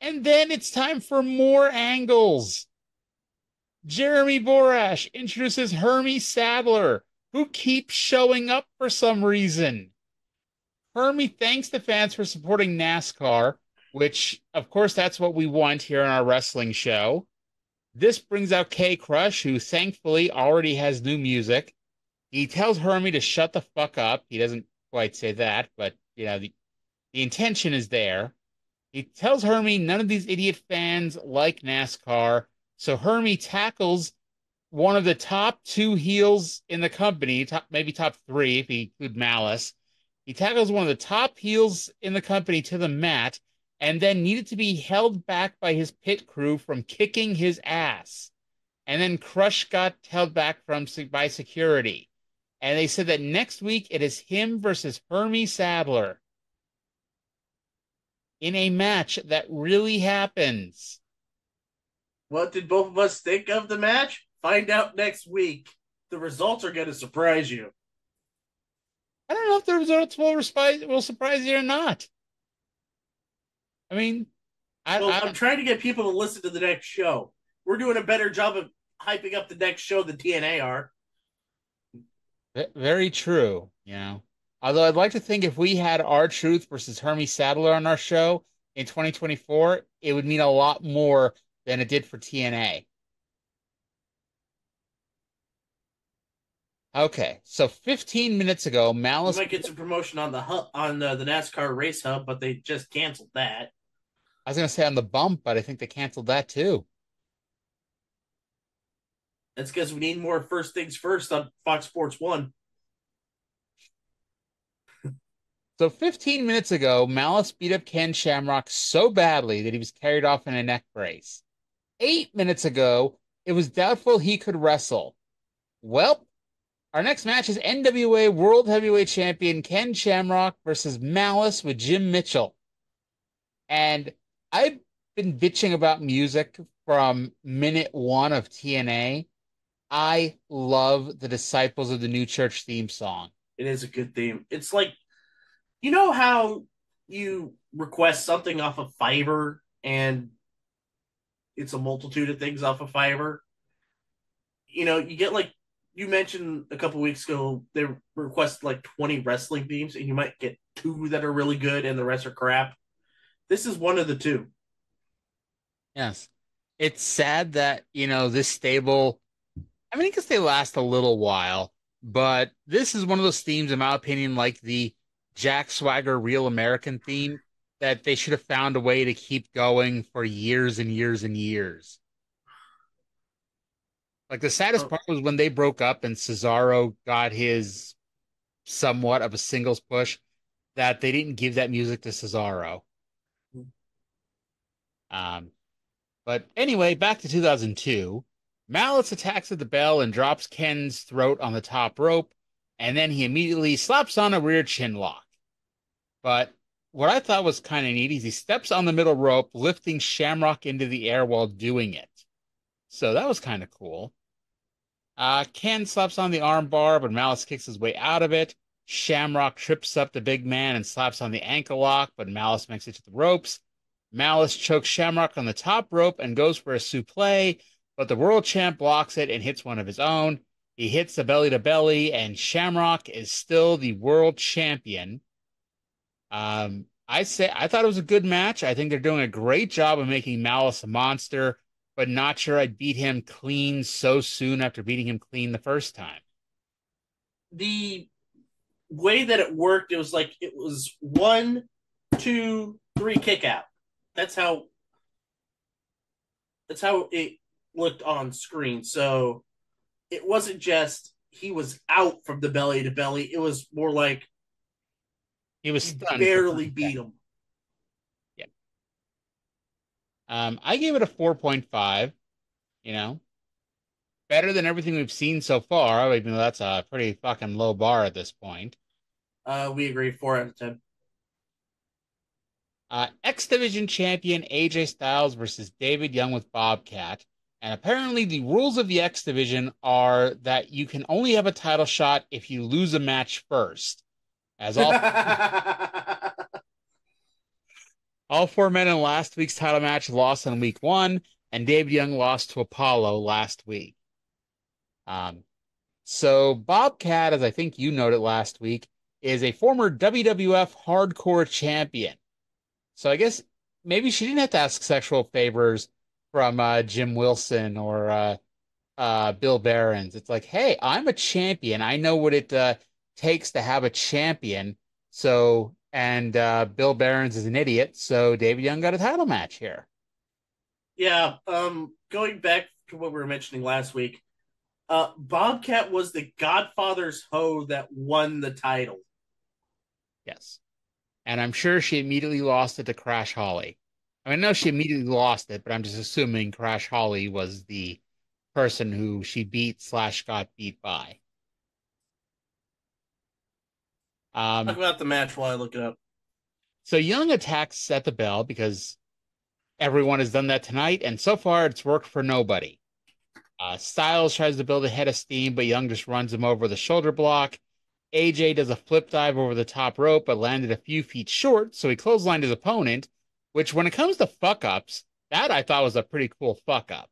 Speaker 5: And then it's time for more angles. Jeremy Borash introduces Hermie Sadler, who keeps showing up for some reason. Hermie thanks the fans for supporting NASCAR, which, of course, that's what we want here on our wrestling show. This brings out K-Krush, who thankfully already has new music. He tells Hermie to shut the fuck up. He doesn't quite say that, but you know, the, the intention is there. He tells Hermie none of these idiot fans like NASCAR, so Hermie tackles one of the top two heels in the company, top, maybe top three if you include Malice. He tackles one of the top heels in the company to the mat and then needed to be held back by his pit crew from kicking his ass. And then Crush got held back from by security. And they said that next week it is him versus Hermie Sadler in a match that really happens.
Speaker 6: What did both of us think of the match? Find out next week. The results are going to surprise you.
Speaker 5: I don't know if the results will, will surprise you or not. I mean, I,
Speaker 6: well, I, am trying to get people to listen to the next show. We're doing a better job of hyping up the next show than TNA are.
Speaker 5: Very true. You know, although I'd like to think if we had R-Truth versus Hermie Sadler on our show in 2024, it would mean a lot more than it did for TNA. Okay, so 15 minutes ago, Malice
Speaker 6: might get some promotion on the hub, on the, the NASCAR race hub, but they just canceled that.
Speaker 5: I was going to say on the bump, but I think they canceled that too.
Speaker 6: That's because we need more first things first on Fox Sports One. (laughs)
Speaker 5: so 15 minutes ago, Malice beat up Ken Shamrock so badly that he was carried off in a neck brace. Eight minutes ago, it was doubtful he could wrestle. Well, our next match is NWA World Heavyweight Champion Ken Shamrock versus Malice with Jim Mitchell. And I've been bitching about music from minute one of TNA. I love the Disciples of the New Church theme song.
Speaker 6: It is a good theme. It's like, you know how you request something off of Fiverr and it's a multitude of things off of Fiverr? You know, you get like, you mentioned a couple weeks ago, they request like 20 wrestling themes and you might get two that are really good and the rest are crap. This is one of the two.
Speaker 5: Yes. It's sad that, you know, this stable, I mean, I guess they last a little while, but this is one of those themes, in my opinion, like the Jack Swagger Real American theme, that they should have found a way to keep going for years and years and years. Like the saddest oh. part was when they broke up and Cesaro got his somewhat of a singles push that they didn't give that music to Cesaro. Um, but anyway, back to 2002. Malice attacks at the bell and drops Ken's throat on the top rope, and then he immediately slaps on a rear chin lock. But what I thought was kind of neat is he steps on the middle rope, lifting Shamrock into the air while doing it. So that was kind of cool. Uh, Ken slaps on the armbar, but Malice kicks his way out of it. Shamrock trips up the big man and slaps on the ankle lock, but Malice makes it to the ropes. Malice chokes Shamrock on the top rope and goes for a suplex, but the world champ blocks it and hits one of his own. He hits the belly to belly, and Shamrock is still the world champion. Um, I say I thought it was a good match. I think they're doing a great job of making Malice a monster, but not sure I'd beat him clean so soon after beating him clean the first time.
Speaker 6: The way that it worked, it was like it was one, two, three kick out. That's how that's how it looked on screen. So it wasn't just he was out from the belly to belly. It was more like
Speaker 5: He was
Speaker 6: he barely beat him. Yeah.
Speaker 5: Um, I gave it a 4.5, you know. Better than everything we've seen so far, even though that's a pretty fucking low bar at this point.
Speaker 6: Uh, we agree, four out of ten.
Speaker 5: Uh, X Division champion AJ Styles versus David Young with Bobcat. And apparently, the rules of the X Division are that you can only have a title shot if you lose a match first. As all, (laughs) all four men in last week's title match lost in week one, and David Young lost to Apollo last week. Um, so Bobcat, as I think you noted last week, is a former WWF Hardcore champion. So I guess maybe she didn't have to ask sexual favors from uh, Jim Wilson or uh, uh, Bill Behrens. It's like, hey, I'm a champion. I know what it uh, takes to have a champion. So, and uh, Bill Behrens is an idiot. So David Young got a title match here.
Speaker 6: yeah, um, going back to what we were mentioning last week, uh, Bobcat was the Godfather's hoe that won the title.
Speaker 5: Yes. And I'm sure she immediately lost it to Crash Holly. I mean, I know she immediately lost it, but I'm just assuming Crash Holly was the person who she beat slash got beat by. Um,
Speaker 6: Talk about the match while I look it up.
Speaker 5: So Young attacks at the bell because everyone has done that tonight, and so far it's worked for nobody. Uh, Styles tries to build a head of steam, but Young just runs him over the shoulder block. AJ does a flip dive over the top rope, but landed a few feet short, so he clotheslined his opponent. Which, when it comes to fuck ups, that I thought was a pretty cool fuck up.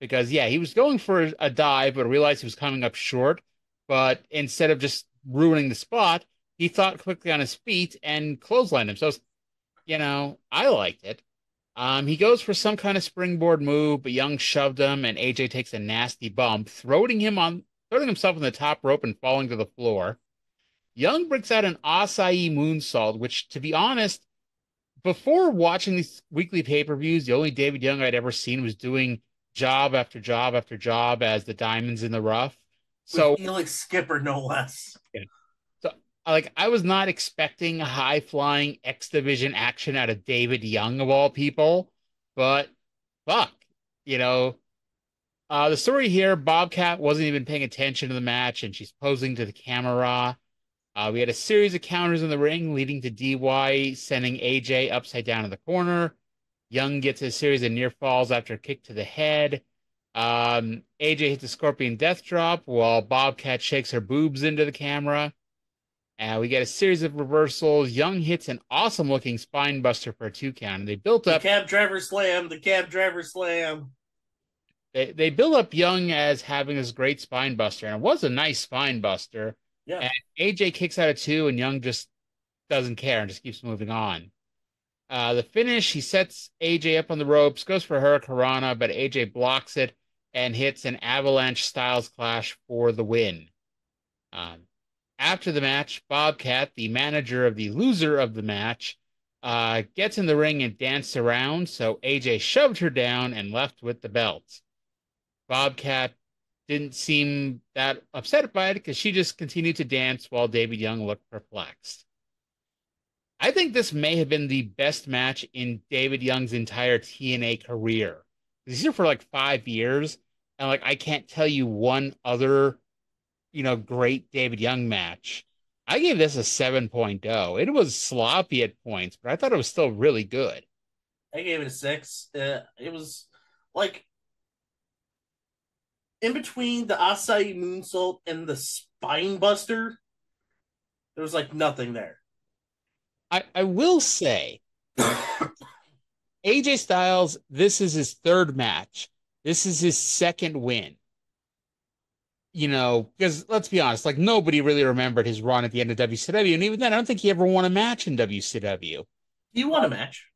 Speaker 5: Because, yeah, he was going for a dive, but realized he was coming up short. But instead of just ruining the spot, he thought quickly on his feet and clotheslined him. So, you know, I liked it. Um, he goes for some kind of springboard move, but Young shoved him, and AJ takes a nasty bump, throwing him on, throwing himself on the top rope and falling to the floor. Young breaks out an Asai moonsault, which, to be honest, before watching these weekly pay per views, the only David Young I'd ever seen was doing job after job after job as the diamonds in the rough. So,
Speaker 6: Felix Skipper, no less.
Speaker 5: Like, I was not expecting high flying X Division action out of David Young of all people, but fuck, you know. Uh, the story here Bobcat wasn't even paying attention to the match and she's posing to the camera. Uh, we had a series of counters in the ring leading to DY sending AJ upside down in the corner. Young gets a series of near falls after a kick to the head. Um, AJ hits a scorpion death drop while Bobcat shakes her boobs into the camera. And we get a series of reversals. Young hits an awesome looking spine buster for a two count. And they built up The
Speaker 6: cab driver slam, the cab driver slam.
Speaker 5: they, they build up Young as having this great spine buster, and it was a nice spine buster.
Speaker 6: Yeah.
Speaker 5: And AJ kicks out of two, and Young just doesn't care and just keeps moving on. Uh, the finish, he sets AJ up on the ropes, goes for Hurricanrana, but AJ blocks it and hits an avalanche styles clash for the win. Um, after the match, Bobcat, the manager of the loser of the match, uh, gets in the ring and danced around, so AJ shoved her down and left with the belt. Bobcat didn't seem that upset by it because she just continued to dance while David Young looked perplexed. I think this may have been the best match in David Young's entire TNA career. He's here for like five years, and like I can't tell you one other, you know, great David Young match. I gave this a 7.0. It was sloppy at points, but I thought it was still really good.
Speaker 6: I gave it a six. Uh, it was like in between the Asai moonsault and the spine buster. There was like nothing there.
Speaker 5: I, I will say, (coughs) AJ Styles, this is his third match. This is his second win. You know, because let's be honest, like nobody really remembered his run at the end of WCW. And even then, I don't think he ever won a match in WCW.
Speaker 6: He won a match.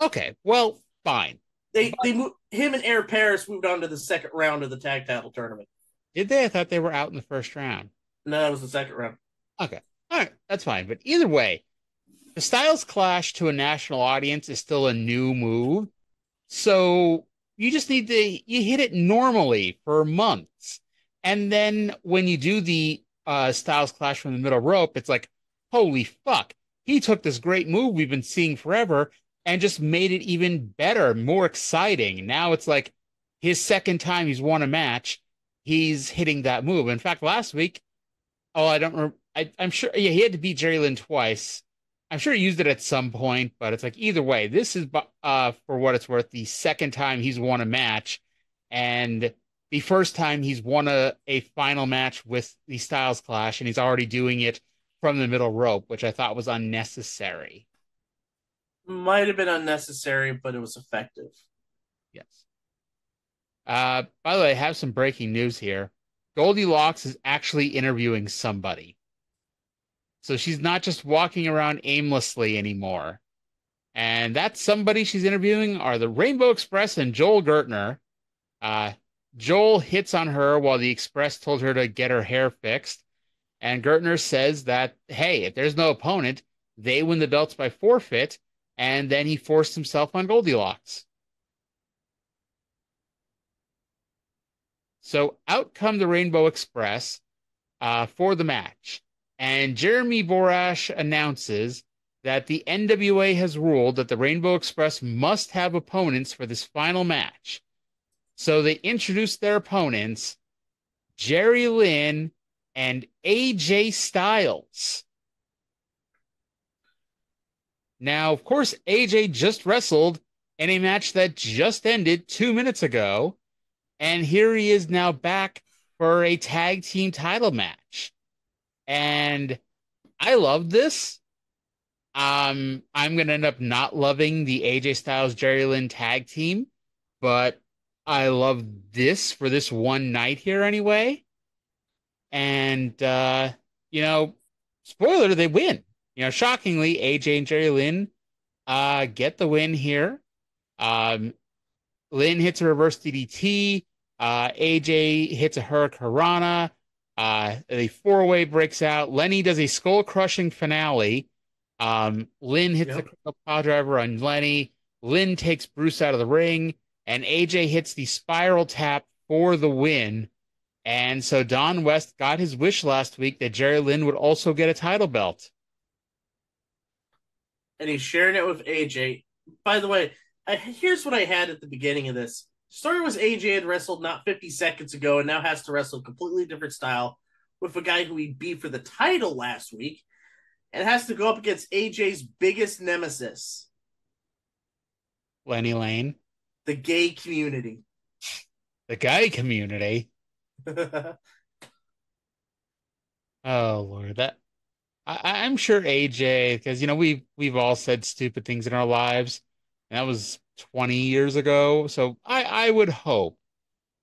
Speaker 5: Okay, well, fine.
Speaker 6: They they moved him and Air Paris moved on to the second round of the tag title tournament.
Speaker 5: Did they? I thought they were out in the first round.
Speaker 6: No, it was the second round.
Speaker 5: Okay. All right, that's fine. But either way, the Styles Clash to a national audience is still a new move. So you just need to you hit it normally for months. And then when you do the uh, Styles Clash from the middle rope, it's like, holy fuck. He took this great move we've been seeing forever and just made it even better, more exciting. Now it's like his second time he's won a match, he's hitting that move. In fact, last week, oh, I don't remember. I, am sure, yeah, he had to beat Jerry Lynn twice. I'm sure he used it at some point, but it's like either way, this is uh for what it's worth the second time he's won a match, and the first time he's won a, a final match with the Styles Clash, and he's already doing it from the middle rope, which I thought was unnecessary.
Speaker 6: Might have been unnecessary, but it was effective.
Speaker 5: Yes. Uh, by the way, I have some breaking news here. Goldilocks is actually interviewing somebody. So she's not just walking around aimlessly anymore. And that somebody she's interviewing are the Rainbow Express and Joel Gertner. Uh, Joel hits on her while the Express told her to get her hair fixed. And Gertner says that, hey, if there's no opponent, they win the belts by forfeit. And then he forced himself on Goldilocks. So out come the Rainbow Express uh, for the match. And Jeremy Borash announces that the NWA has ruled that the Rainbow Express must have opponents for this final match. So they introduced their opponents, Jerry Lynn and AJ Styles. Now, of course, AJ just wrestled in a match that just ended two minutes ago. And here he is now back for a tag team title match. And I love this. Um, I'm gonna end up not loving the AJ Styles Jerry Lynn tag team, but I love this for this one night here anyway. And uh, you know, spoiler, they win. You know, shockingly, AJ and Jerry Lynn uh get the win here. Um Lynn hits a reverse DDT. Uh, AJ hits a Hurricanrana. Uh, the four way breaks out. Lenny does a skull crushing finale. Um, Lynn hits yep. the power driver on Lenny. Lynn takes Bruce out of the ring, and AJ hits the spiral tap for the win. And so Don West got his wish last week that Jerry Lynn would also get a title belt.
Speaker 6: And he's sharing it with AJ. By the way, I, here's what I had at the beginning of this. Story was AJ had wrestled not 50 seconds ago and now has to wrestle a completely different style with a guy who he beat for the title last week and has to go up against AJ's biggest nemesis
Speaker 5: Lenny Lane,
Speaker 6: the gay community.
Speaker 5: The gay community. (laughs) oh Lord, that I, am sure AJ because you know we've we've all said stupid things in our lives, and that was 20 years ago. So I, I would hope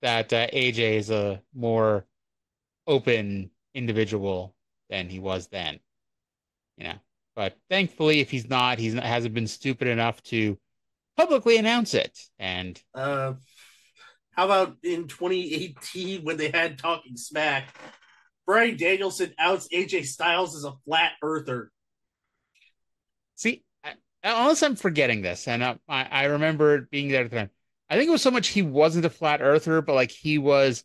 Speaker 5: that uh, AJ is a more open individual than he was then. You know, but thankfully, if he's not, he's not, hasn't been stupid enough to publicly announce it. And
Speaker 6: uh, how about in 2018 when they had Talking Smack? Bryan Danielson outs AJ Styles as a flat earther.
Speaker 5: See, I, unless I'm forgetting this, and I, I remember being there at the time. I think it was so much he wasn't a flat earther, but like he was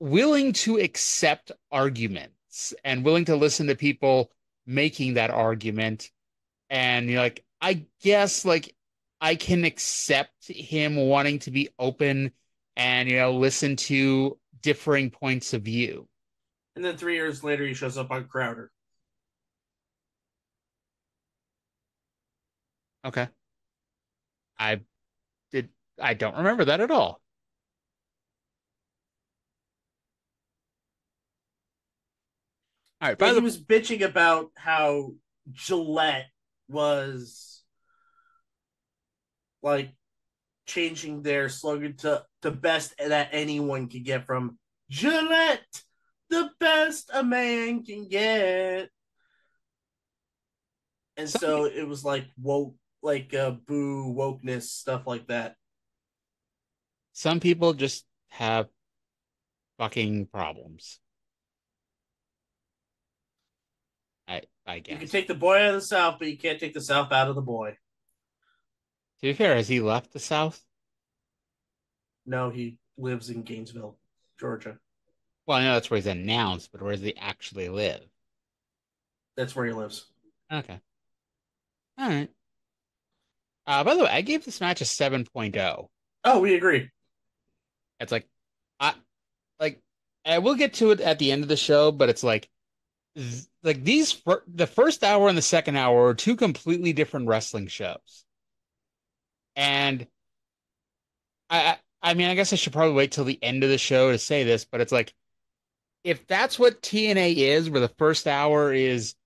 Speaker 5: willing to accept arguments and willing to listen to people making that argument. and you're like, I guess like I can accept him wanting to be open and you know listen to differing points of view.
Speaker 6: And then three years later, he shows up on Crowder.
Speaker 5: Okay. I did I don't remember that at all. All right, by
Speaker 6: But
Speaker 5: the
Speaker 6: he was bitching about how Gillette was like changing their slogan to the best that anyone can get from Gillette, the best a man can get. And so it was like woke, like uh, boo wokeness stuff like that.
Speaker 5: some people just have fucking problems. I I guess You
Speaker 6: can take the boy out of the South, but you can't take the South out of the boy.
Speaker 5: To be fair, has he left the South?
Speaker 6: No, he lives in Gainesville, Georgia.
Speaker 5: Well, I know that's where he's announced, but where does he actually live?
Speaker 6: That's where he lives.
Speaker 5: Okay. All right. Uh, by the way, I gave this match a 7.0.
Speaker 6: Oh, we agree.
Speaker 5: It's like, I like, I will get to it at the end of the show, but it's like, like these, the first hour and the second hour are two completely different wrestling shows. And I, I, mean, I guess I should probably wait till the end of the show to say this, but it's like, if that's what TNA is, where the first hour is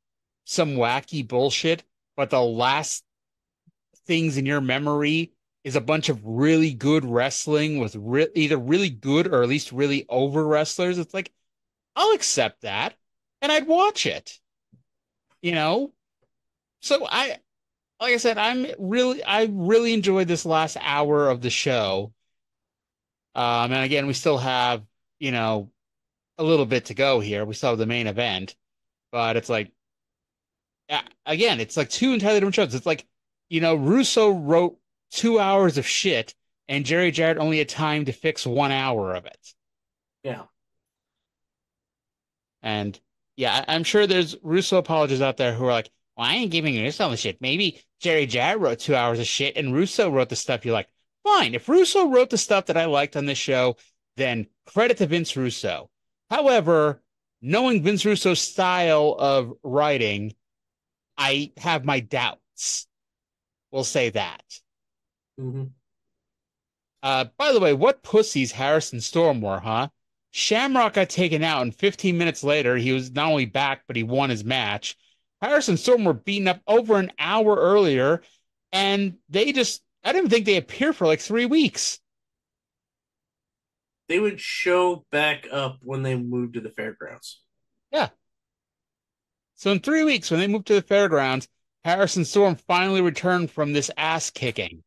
Speaker 5: some wacky bullshit, but the last things in your memory is a bunch of really good wrestling with re- either really good or at least really over wrestlers. It's like, I'll accept that and I'd watch it, you know? So I, like I said, I'm really, I really enjoyed this last hour of the show. Um, and again, we still have, you know, a little bit to go here. We still have the main event, but it's like, again, it's like two entirely different shows. It's like, you know, Russo wrote two hours of shit, and Jerry Jarrett only had time to fix one hour of it.
Speaker 6: Yeah.
Speaker 5: And yeah, I'm sure there's Russo apologists out there who are like, well, I ain't giving Russo the shit. Maybe Jerry Jarrett wrote two hours of shit and Russo wrote the stuff you like. Fine. If Russo wrote the stuff that I liked on this show, then credit to Vince Russo. However, knowing Vince Russo's style of writing, I have my doubts. We'll say that.
Speaker 6: hmm
Speaker 5: Uh, by the way, what pussies Harris and Storm were, huh? Shamrock got taken out, and 15 minutes later, he was not only back, but he won his match. Harris and Storm were beaten up over an hour earlier, and they just, I didn't think they appeared for like three weeks.
Speaker 6: They would show back up when they moved to the fairgrounds. Yeah.
Speaker 5: So in three weeks, when they moved to the fairgrounds, Harris and Storm finally returned from this ass kicking.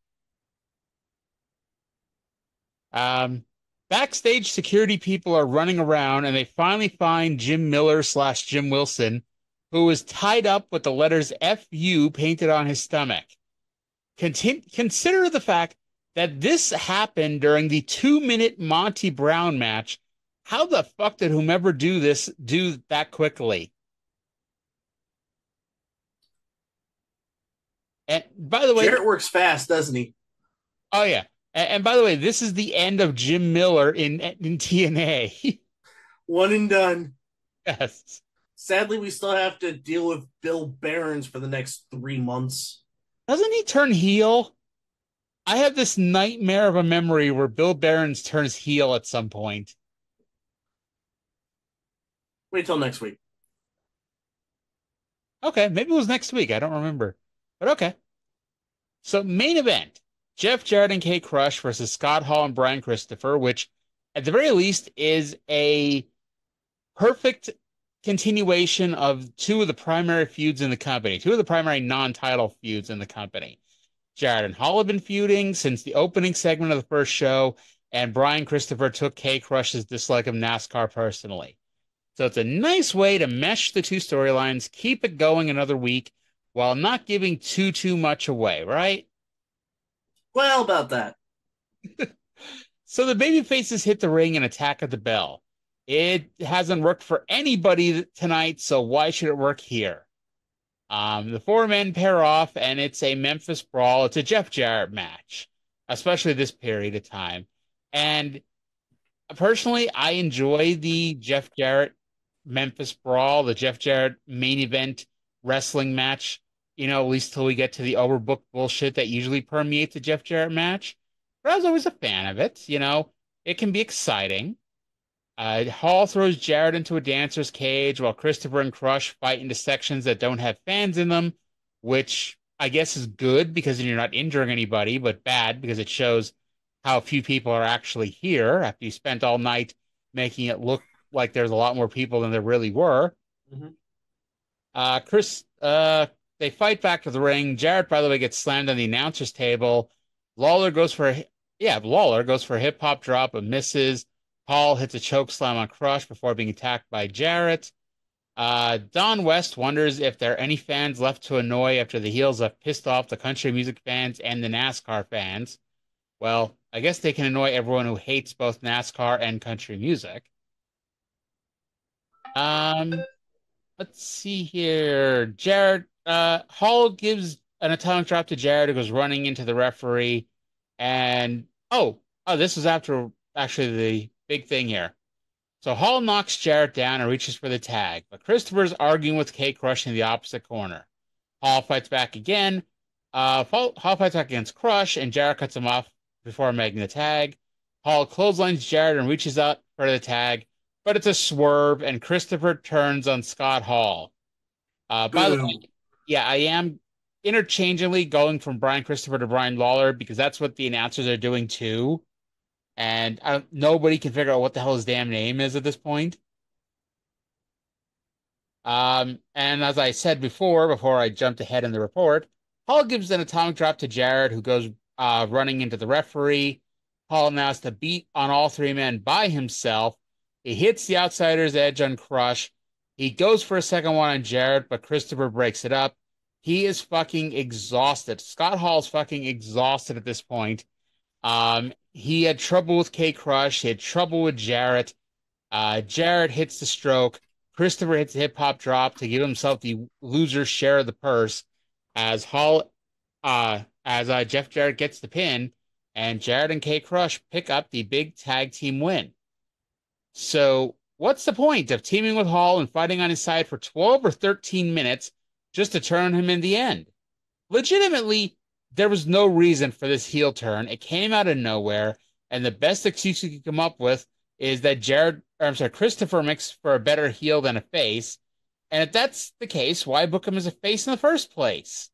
Speaker 5: Um, backstage, security people are running around, and they finally find Jim Miller slash Jim Wilson, who is tied up with the letters "FU" painted on his stomach. Contin- consider the fact that this happened during the two-minute Monty Brown match. How the fuck did whomever do this do that quickly? And by the way,
Speaker 6: Jarrett works fast, doesn't he?
Speaker 5: oh yeah, and, and by the way, this is the end of Jim Miller in in TNA. (laughs)
Speaker 6: One and done.
Speaker 5: yes.
Speaker 6: Sadly, we still have to deal with Bill Behrens for the next three months.
Speaker 5: Doesn't he turn heel? I have this nightmare of a memory where Bill Behrens turns heel at some point.
Speaker 6: Wait till next week.
Speaker 5: Okay, maybe it was next week. I don't remember. But okay. So main event. Jeff Jarrett and K-Krush versus Scott Hall and Brian Christopher, which at the very least is a perfect continuation of two of the primary feuds in the company, two of the primary non-title feuds in the company. Jarrett and Hall have been feuding since the opening segment of the first show, and Brian Christopher took K-Krush's dislike of NASCAR personally. So it's a nice way to mesh the two storylines, keep it going another week while not giving too too much away, right?
Speaker 6: Well, about that. (laughs)
Speaker 5: So the baby faces hit the ring and attack at the bell. It hasn't worked for anybody tonight, so why should it work here? Um, the four men pair off, and it's a Memphis brawl. It's a Jeff Jarrett match, especially this period of time. And personally, I enjoy the Jeff Jarrett Memphis brawl, the Jeff Jarrett main event wrestling match. You know, at least till we get to the overbooked bullshit that usually permeates a Jeff Jarrett match. But I was always a fan of it. You know, it can be exciting. Uh, Hall throws Jarrett into a dancer's cage while Christopher and Crush fight into sections that don't have fans in them, which I guess is good because then you're not injuring anybody, but bad because it shows how few people are actually here after you spent all night making it look like there's a lot more people than there really were.
Speaker 6: Mhm.
Speaker 5: Uh, Chris, uh, they fight back to the ring. Jarrett, by the way, gets slammed on the announcer's table. Lawler goes for a, yeah, Lawler goes for a hip hop drop but misses. Hall hits a choke slam on Crush before being attacked by Jarrett. Uh, Don West wonders if there are any fans left to annoy after the heels have pissed off the country music fans and the NASCAR fans. Well, I guess they can annoy everyone who hates both NASCAR and country music. Um, let's see here. Jarrett, uh, Hall gives an atomic drop to Jarrett, who goes running into the referee. And oh, oh, this is after actually the big thing here. So Hall knocks Jarrett down and reaches for the tag, but Christopher's arguing with K-Krush in the opposite corner. Hall fights back again. Uh, Hall Hall fights back against Crush, and Jarrett cuts him off before making the tag. Hall clotheslines Jarrett and reaches out for the tag, but it's a swerve, and Christopher turns on Scott Hall. Uh, by the way, yeah, I am interchangeably going from Brian Christopher to Brian Lawler because that's what the announcers are doing too. And nobody can figure out what the hell his damn name is at this point. Um, and as I said before, before I jumped ahead in the report, Hall gives an atomic drop to Jarrett, who goes uh, running into the referee. Hall now has to beat on all three men by himself. He hits the outsider's edge on Crush. He goes for a second one on Jarrett, but Christopher breaks it up. He is fucking exhausted. Scott Hall's fucking exhausted at this point. Um, he had trouble with K-Krush. He had trouble with Jarrett. Uh, Jarrett hits the stroke. Christopher hits a hip hop drop to give himself the loser's share of the purse. As Hall, uh, as uh, Jeff Jarrett gets the pin, and Jarrett and K-Krush pick up the big tag team win. So, what's the point of teaming with Hall and fighting on his side for 12 or 13 minutes just to turn him in the end? Legitimately, there was no reason for this heel turn. It came out of nowhere, and the best excuse you could come up with is that Jarrett, I'm sorry, Christopher makes for a better heel than a face. And if that's the case, why book him as a face in the first place?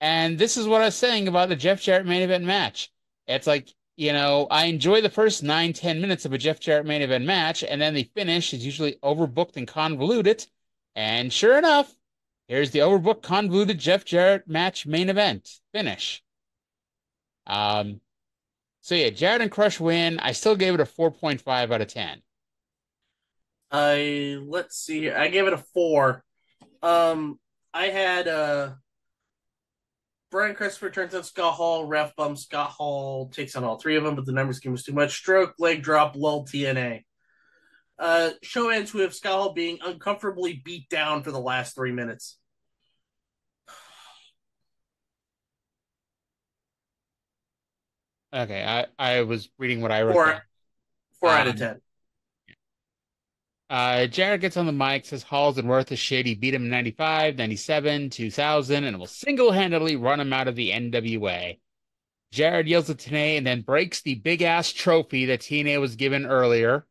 Speaker 5: And this is what I was saying about the Jeff Jarrett main event match. It's like, you know, I enjoy the first nine, ten minutes of a Jeff Jarrett main event match, and then the finish is usually overbooked and convoluted. And sure enough, here's the overbooked, convoluted Jeff Jarrett match main event finish. Um, so yeah, Jarrett and Crush win. I still gave it a 4.5 out of 10.
Speaker 6: I let's see here. I gave it a four. Um, I had uh Brian Christopher turns on Scott Hall, ref bum Scott Hall takes on all three of them, but the number scheme was too much. Stroke, leg drop, lull TNA. Uh, show ends with Hall being uncomfortably beat down for the last three minutes.
Speaker 5: Okay, I, I was reading what I wrote.
Speaker 6: Four,
Speaker 5: down.
Speaker 6: four out of
Speaker 5: Um,
Speaker 6: ten.
Speaker 5: Uh, Jarrett gets on the mic, says Hall's and worth a shit. He beat him in 95, 97, 2000, and will single handedly run him out of the NWA. Jarrett yells at TNA and then breaks the big ass trophy that TNA was given earlier.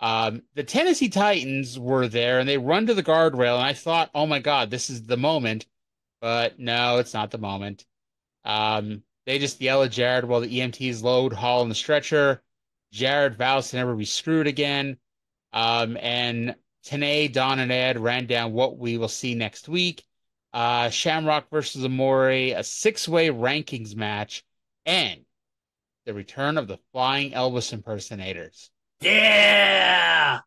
Speaker 5: Um, the Tennessee Titans were there and they run to the guardrail, and I thought, oh my God, this is the moment. But no, it's not the moment. Um, they just yell at Jarrett while the EMTs load Hall in the stretcher. Jarrett vows to never be screwed again. Um, and Tenay, Don, and Ed ran down what we will see next week. Uh, Shamrock versus Amore, a six-way rankings match, and the return of the Flying Elvis impersonators.
Speaker 6: Yeah.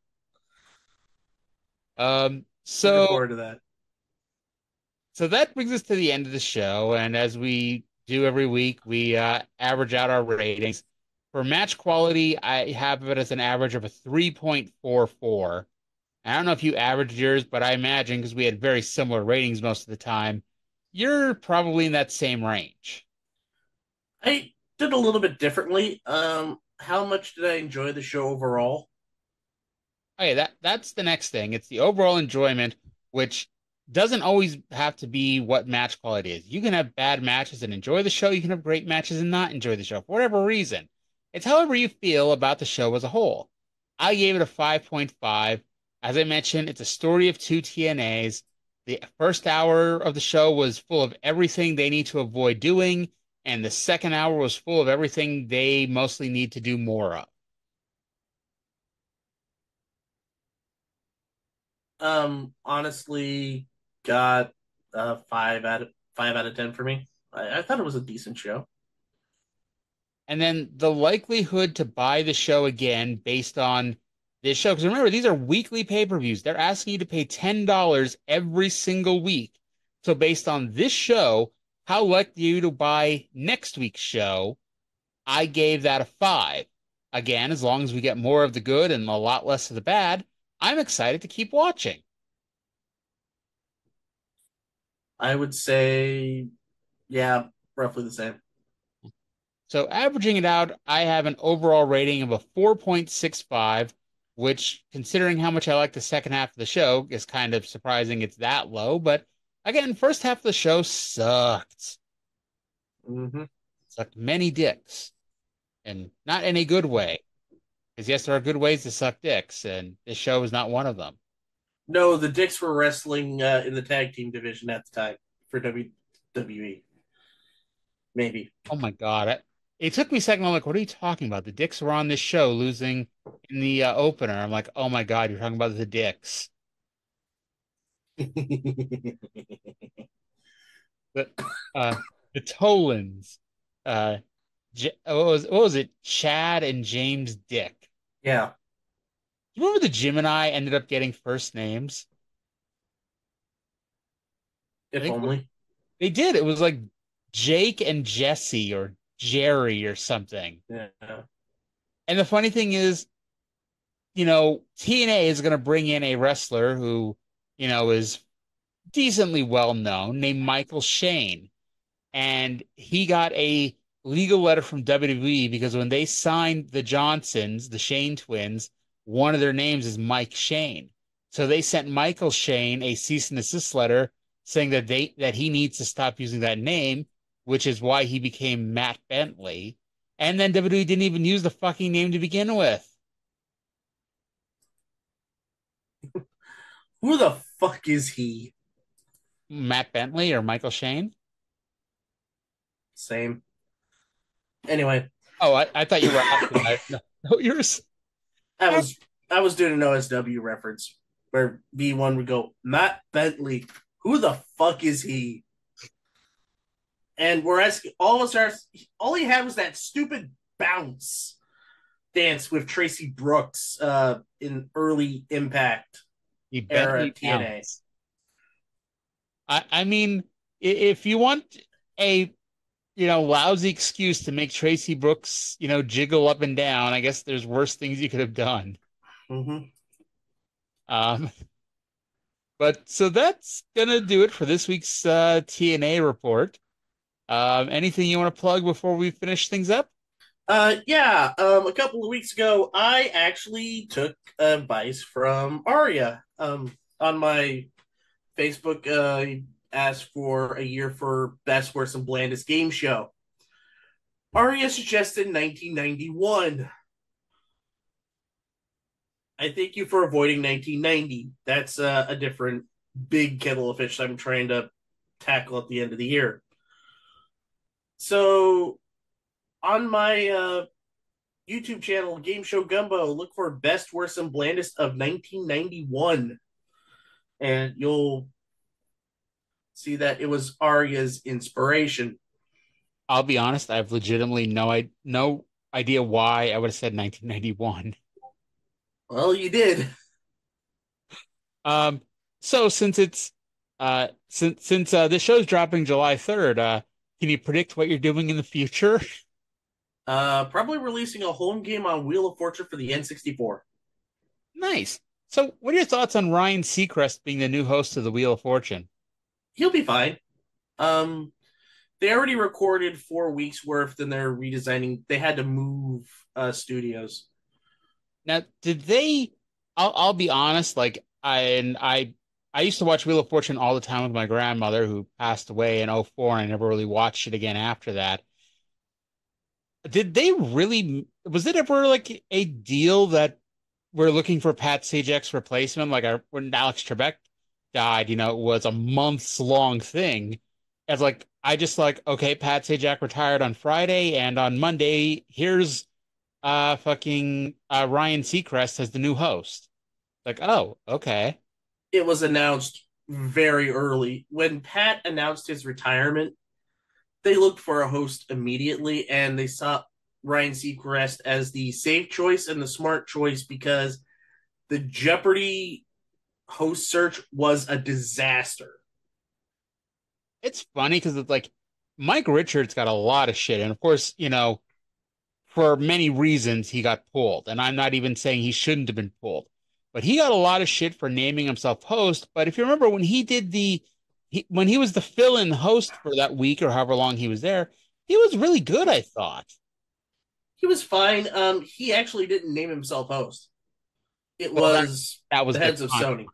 Speaker 5: Um,
Speaker 6: Looking
Speaker 5: so
Speaker 6: forward to that.
Speaker 5: so that brings us to the end of the show, and as we do every week, we uh, average out our ratings. For match quality, I have it as an average of a 3.44. I don't know if you averaged yours, but I imagine because we had very similar ratings most of the time, you're probably in that same range.
Speaker 6: I did a little bit differently. Um, how much did I enjoy the show overall?
Speaker 5: Okay, that that's the next thing. It's the overall enjoyment, which doesn't always have to be what match quality is. You can have bad matches and enjoy the show. You can have great matches and not enjoy the show for whatever reason. It's however you feel about the show as a whole. I gave it a 5.5. As I mentioned, it's a story of two TNAs. The first hour of the show was full of everything they need to avoid doing, and the second hour was full of everything they mostly need to do more of.
Speaker 6: Um, honestly, got uh, five out of five out of ten for me. I, I thought it was a decent show.
Speaker 5: And then the likelihood to buy the show again based on this show, because remember, these are weekly pay per views. They're asking you to pay $10 every single week. So, based on this show, how are you to buy next week's show? I gave that a five. Again, as long as we get more of the good and a lot less of the bad, I'm excited to keep watching.
Speaker 6: I would say, yeah, roughly the same.
Speaker 5: So, averaging it out, I have an overall rating of a 4.65, which, considering how much I like the second half of the show, is kind of surprising it's that low. But again, first half of the show sucked.
Speaker 6: Mm-hmm.
Speaker 5: Sucked many dicks, and not in a good way. Because, yes, there are good ways to suck dicks, and this show is not one of them.
Speaker 6: No, the Dicks were wrestling uh, in the tag team division at the time for WWE. Maybe.
Speaker 5: Oh my God. I, it took me a second. I'm like, what are you talking about? The Dicks were on this show losing in the uh, opener. I'm like, oh my God, you're talking about the Dicks. The, uh, the Tolands. Uh, J- what was, what was it? Chad and James Dick.
Speaker 6: yeah.
Speaker 5: You remember the Jim and I ended up getting first names?
Speaker 6: If only.
Speaker 5: They did. It was like Jake and Jesse or Jerry or something.
Speaker 6: Yeah.
Speaker 5: And the funny thing is, you know, TNA is going to bring in a wrestler who, you know, is decently well known named Michael Shane. And he got a legal letter from WWE because when they signed the Johnsons, the Shane twins, one of their names is Mike Shane. So they sent Michael Shane a cease and desist letter saying that they that he needs to stop using that name, which is why he became Matt Bentley. And then WWE didn't even use the fucking name to begin with.
Speaker 6: Who the fuck is he?
Speaker 5: Matt Bentley or Michael Shane?
Speaker 6: Same. Anyway,
Speaker 5: Oh, I, I thought you were. I, (laughs) no, you're s-
Speaker 6: I was I was doing an OSW reference where V1 would go, Matt Bentley, who the fuck is he? And we're asking all of us are all he had was that stupid bounce dance with Traci Brooks uh in early impact.
Speaker 5: He
Speaker 6: Era TNA.
Speaker 5: I, I mean, if you want a you know lousy excuse to make Traci Brooks you know jiggle up and down, I guess there's worse things you could have done.
Speaker 6: Mm-hmm.
Speaker 5: Um, but so that's gonna do it for this week's uh, TNA report. Um, anything you want to plug before we finish things up?
Speaker 6: Uh, yeah. Um, a couple of weeks ago, I actually took advice from Arya. Um, on my Facebook, uh, asked for a year for best, worst, and blandest game show. Arya suggested 1991. I thank you for avoiding 1990. That's uh, a different big kettle of fish I'm trying to tackle at the end of the year. So on my uh, YouTube channel, Game Show Gumbo, look for best, worst, and blandest of 1991, and you'll see that it was Arya's inspiration.
Speaker 5: I'll be honest, I have legitimately no I no idea why I would have said 1991.
Speaker 6: Well, you did. (laughs)
Speaker 5: Um, so since it's uh since since uh this show's dropping July 3rd, uh can you predict what you're doing in the future? (laughs)
Speaker 6: Uh, probably releasing a home game on Wheel of Fortune for the N64.
Speaker 5: Nice. So, what are your thoughts on Ryan Seacrest being the new host of the Wheel of Fortune?
Speaker 6: He'll be fine. Um, they already recorded four weeks worth, and they're redesigning. They had to move uh, studios.
Speaker 5: Now, did they? I'll, I'll be honest. Like, I and I, I used to watch Wheel of Fortune all the time with my grandmother, who passed away in 04, and I never really watched it again after that. Did they really? Was it ever like a deal that we're looking for Pat Sajak's replacement? Like, I, when Alex Trebek died, you know, it was a months long thing. It's like I just like, okay, Pat Sajak retired on Friday, and on Monday, here's uh fucking uh Ryan Seacrest as the new host. Like, oh, okay.
Speaker 6: It was announced very early. When Pat announced his retirement, they looked for a host immediately and they saw Ryan Seacrest as the safe choice and the smart choice because the Jeopardy host search was a disaster.
Speaker 5: It's funny because it's like Mike Richards got a lot of shit, and of course, you know, for many reasons he got pulled. And I'm not even saying he shouldn't have been pulled, but he got a lot of shit for naming himself host. But if you remember when he did the he, when he was the fill-in host for that week or however long he was there, he was really good. I thought
Speaker 6: he was fine. Um, he actually didn't name himself host. It
Speaker 5: Well,
Speaker 6: was
Speaker 5: that was
Speaker 6: the
Speaker 5: the
Speaker 6: heads of Sony.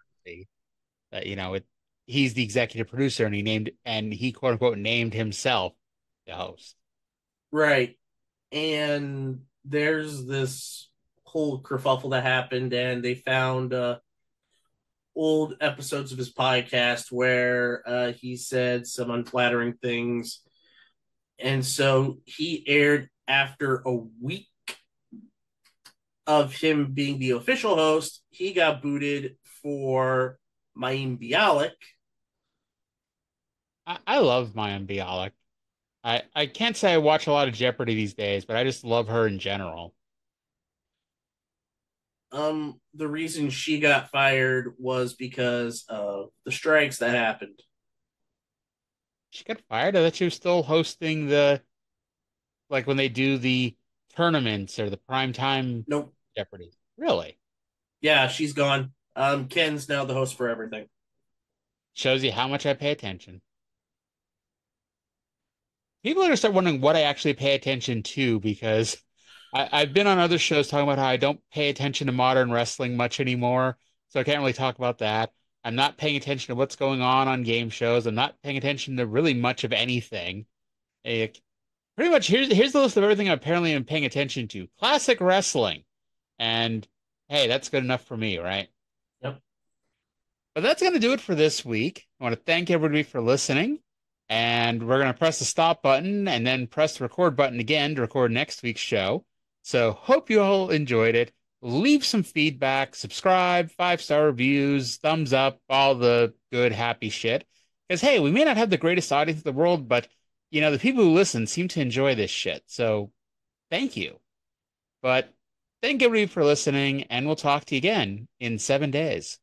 Speaker 5: That you know, it, he's the executive producer, and he named and he quote unquote named himself the host.
Speaker 6: Right. And there's this whole kerfuffle that happened, and they found uh, old episodes of his podcast where uh, he said some unflattering things. And so he aired after a week of him being the official host. He got booted for Mayim Bialik.
Speaker 5: I, I love Mayim Bialik. I I can't say I watch a lot of Jeopardy these days, but I just love her in general.
Speaker 6: Um, the reason she got fired was because of the strikes that happened.
Speaker 5: She got fired. I thought she was still hosting the like when they do the tournaments or the prime time
Speaker 6: Nope.
Speaker 5: Jeopardy. Really?
Speaker 6: Yeah, she's gone. Um, Ken's now the host for everything.
Speaker 5: Shows you how much I pay attention. People are gonna start wondering what I actually pay attention to because I, I've been on other shows talking about how I don't pay attention to modern wrestling much anymore, so I can't really talk about that. I'm not paying attention to what's going on on game shows. I'm not paying attention to really much of anything. Like, pretty much here's here's the list of everything I apparently am paying attention to. Classic wrestling. And hey, that's good enough for me, right?
Speaker 6: Yep.
Speaker 5: But that's going to do it for this week. I want to thank everybody for listening. And we're going to press the stop button and then press the record button again to record next week's show. So, hope you all enjoyed it. Leave some feedback, subscribe, five star reviews, thumbs up, all the good, happy shit. Because, hey, we may not have the greatest audience in the world, but, you know, the people who listen seem to enjoy this shit. So, thank you. But thank everybody for listening, and we'll talk to you again in seven days.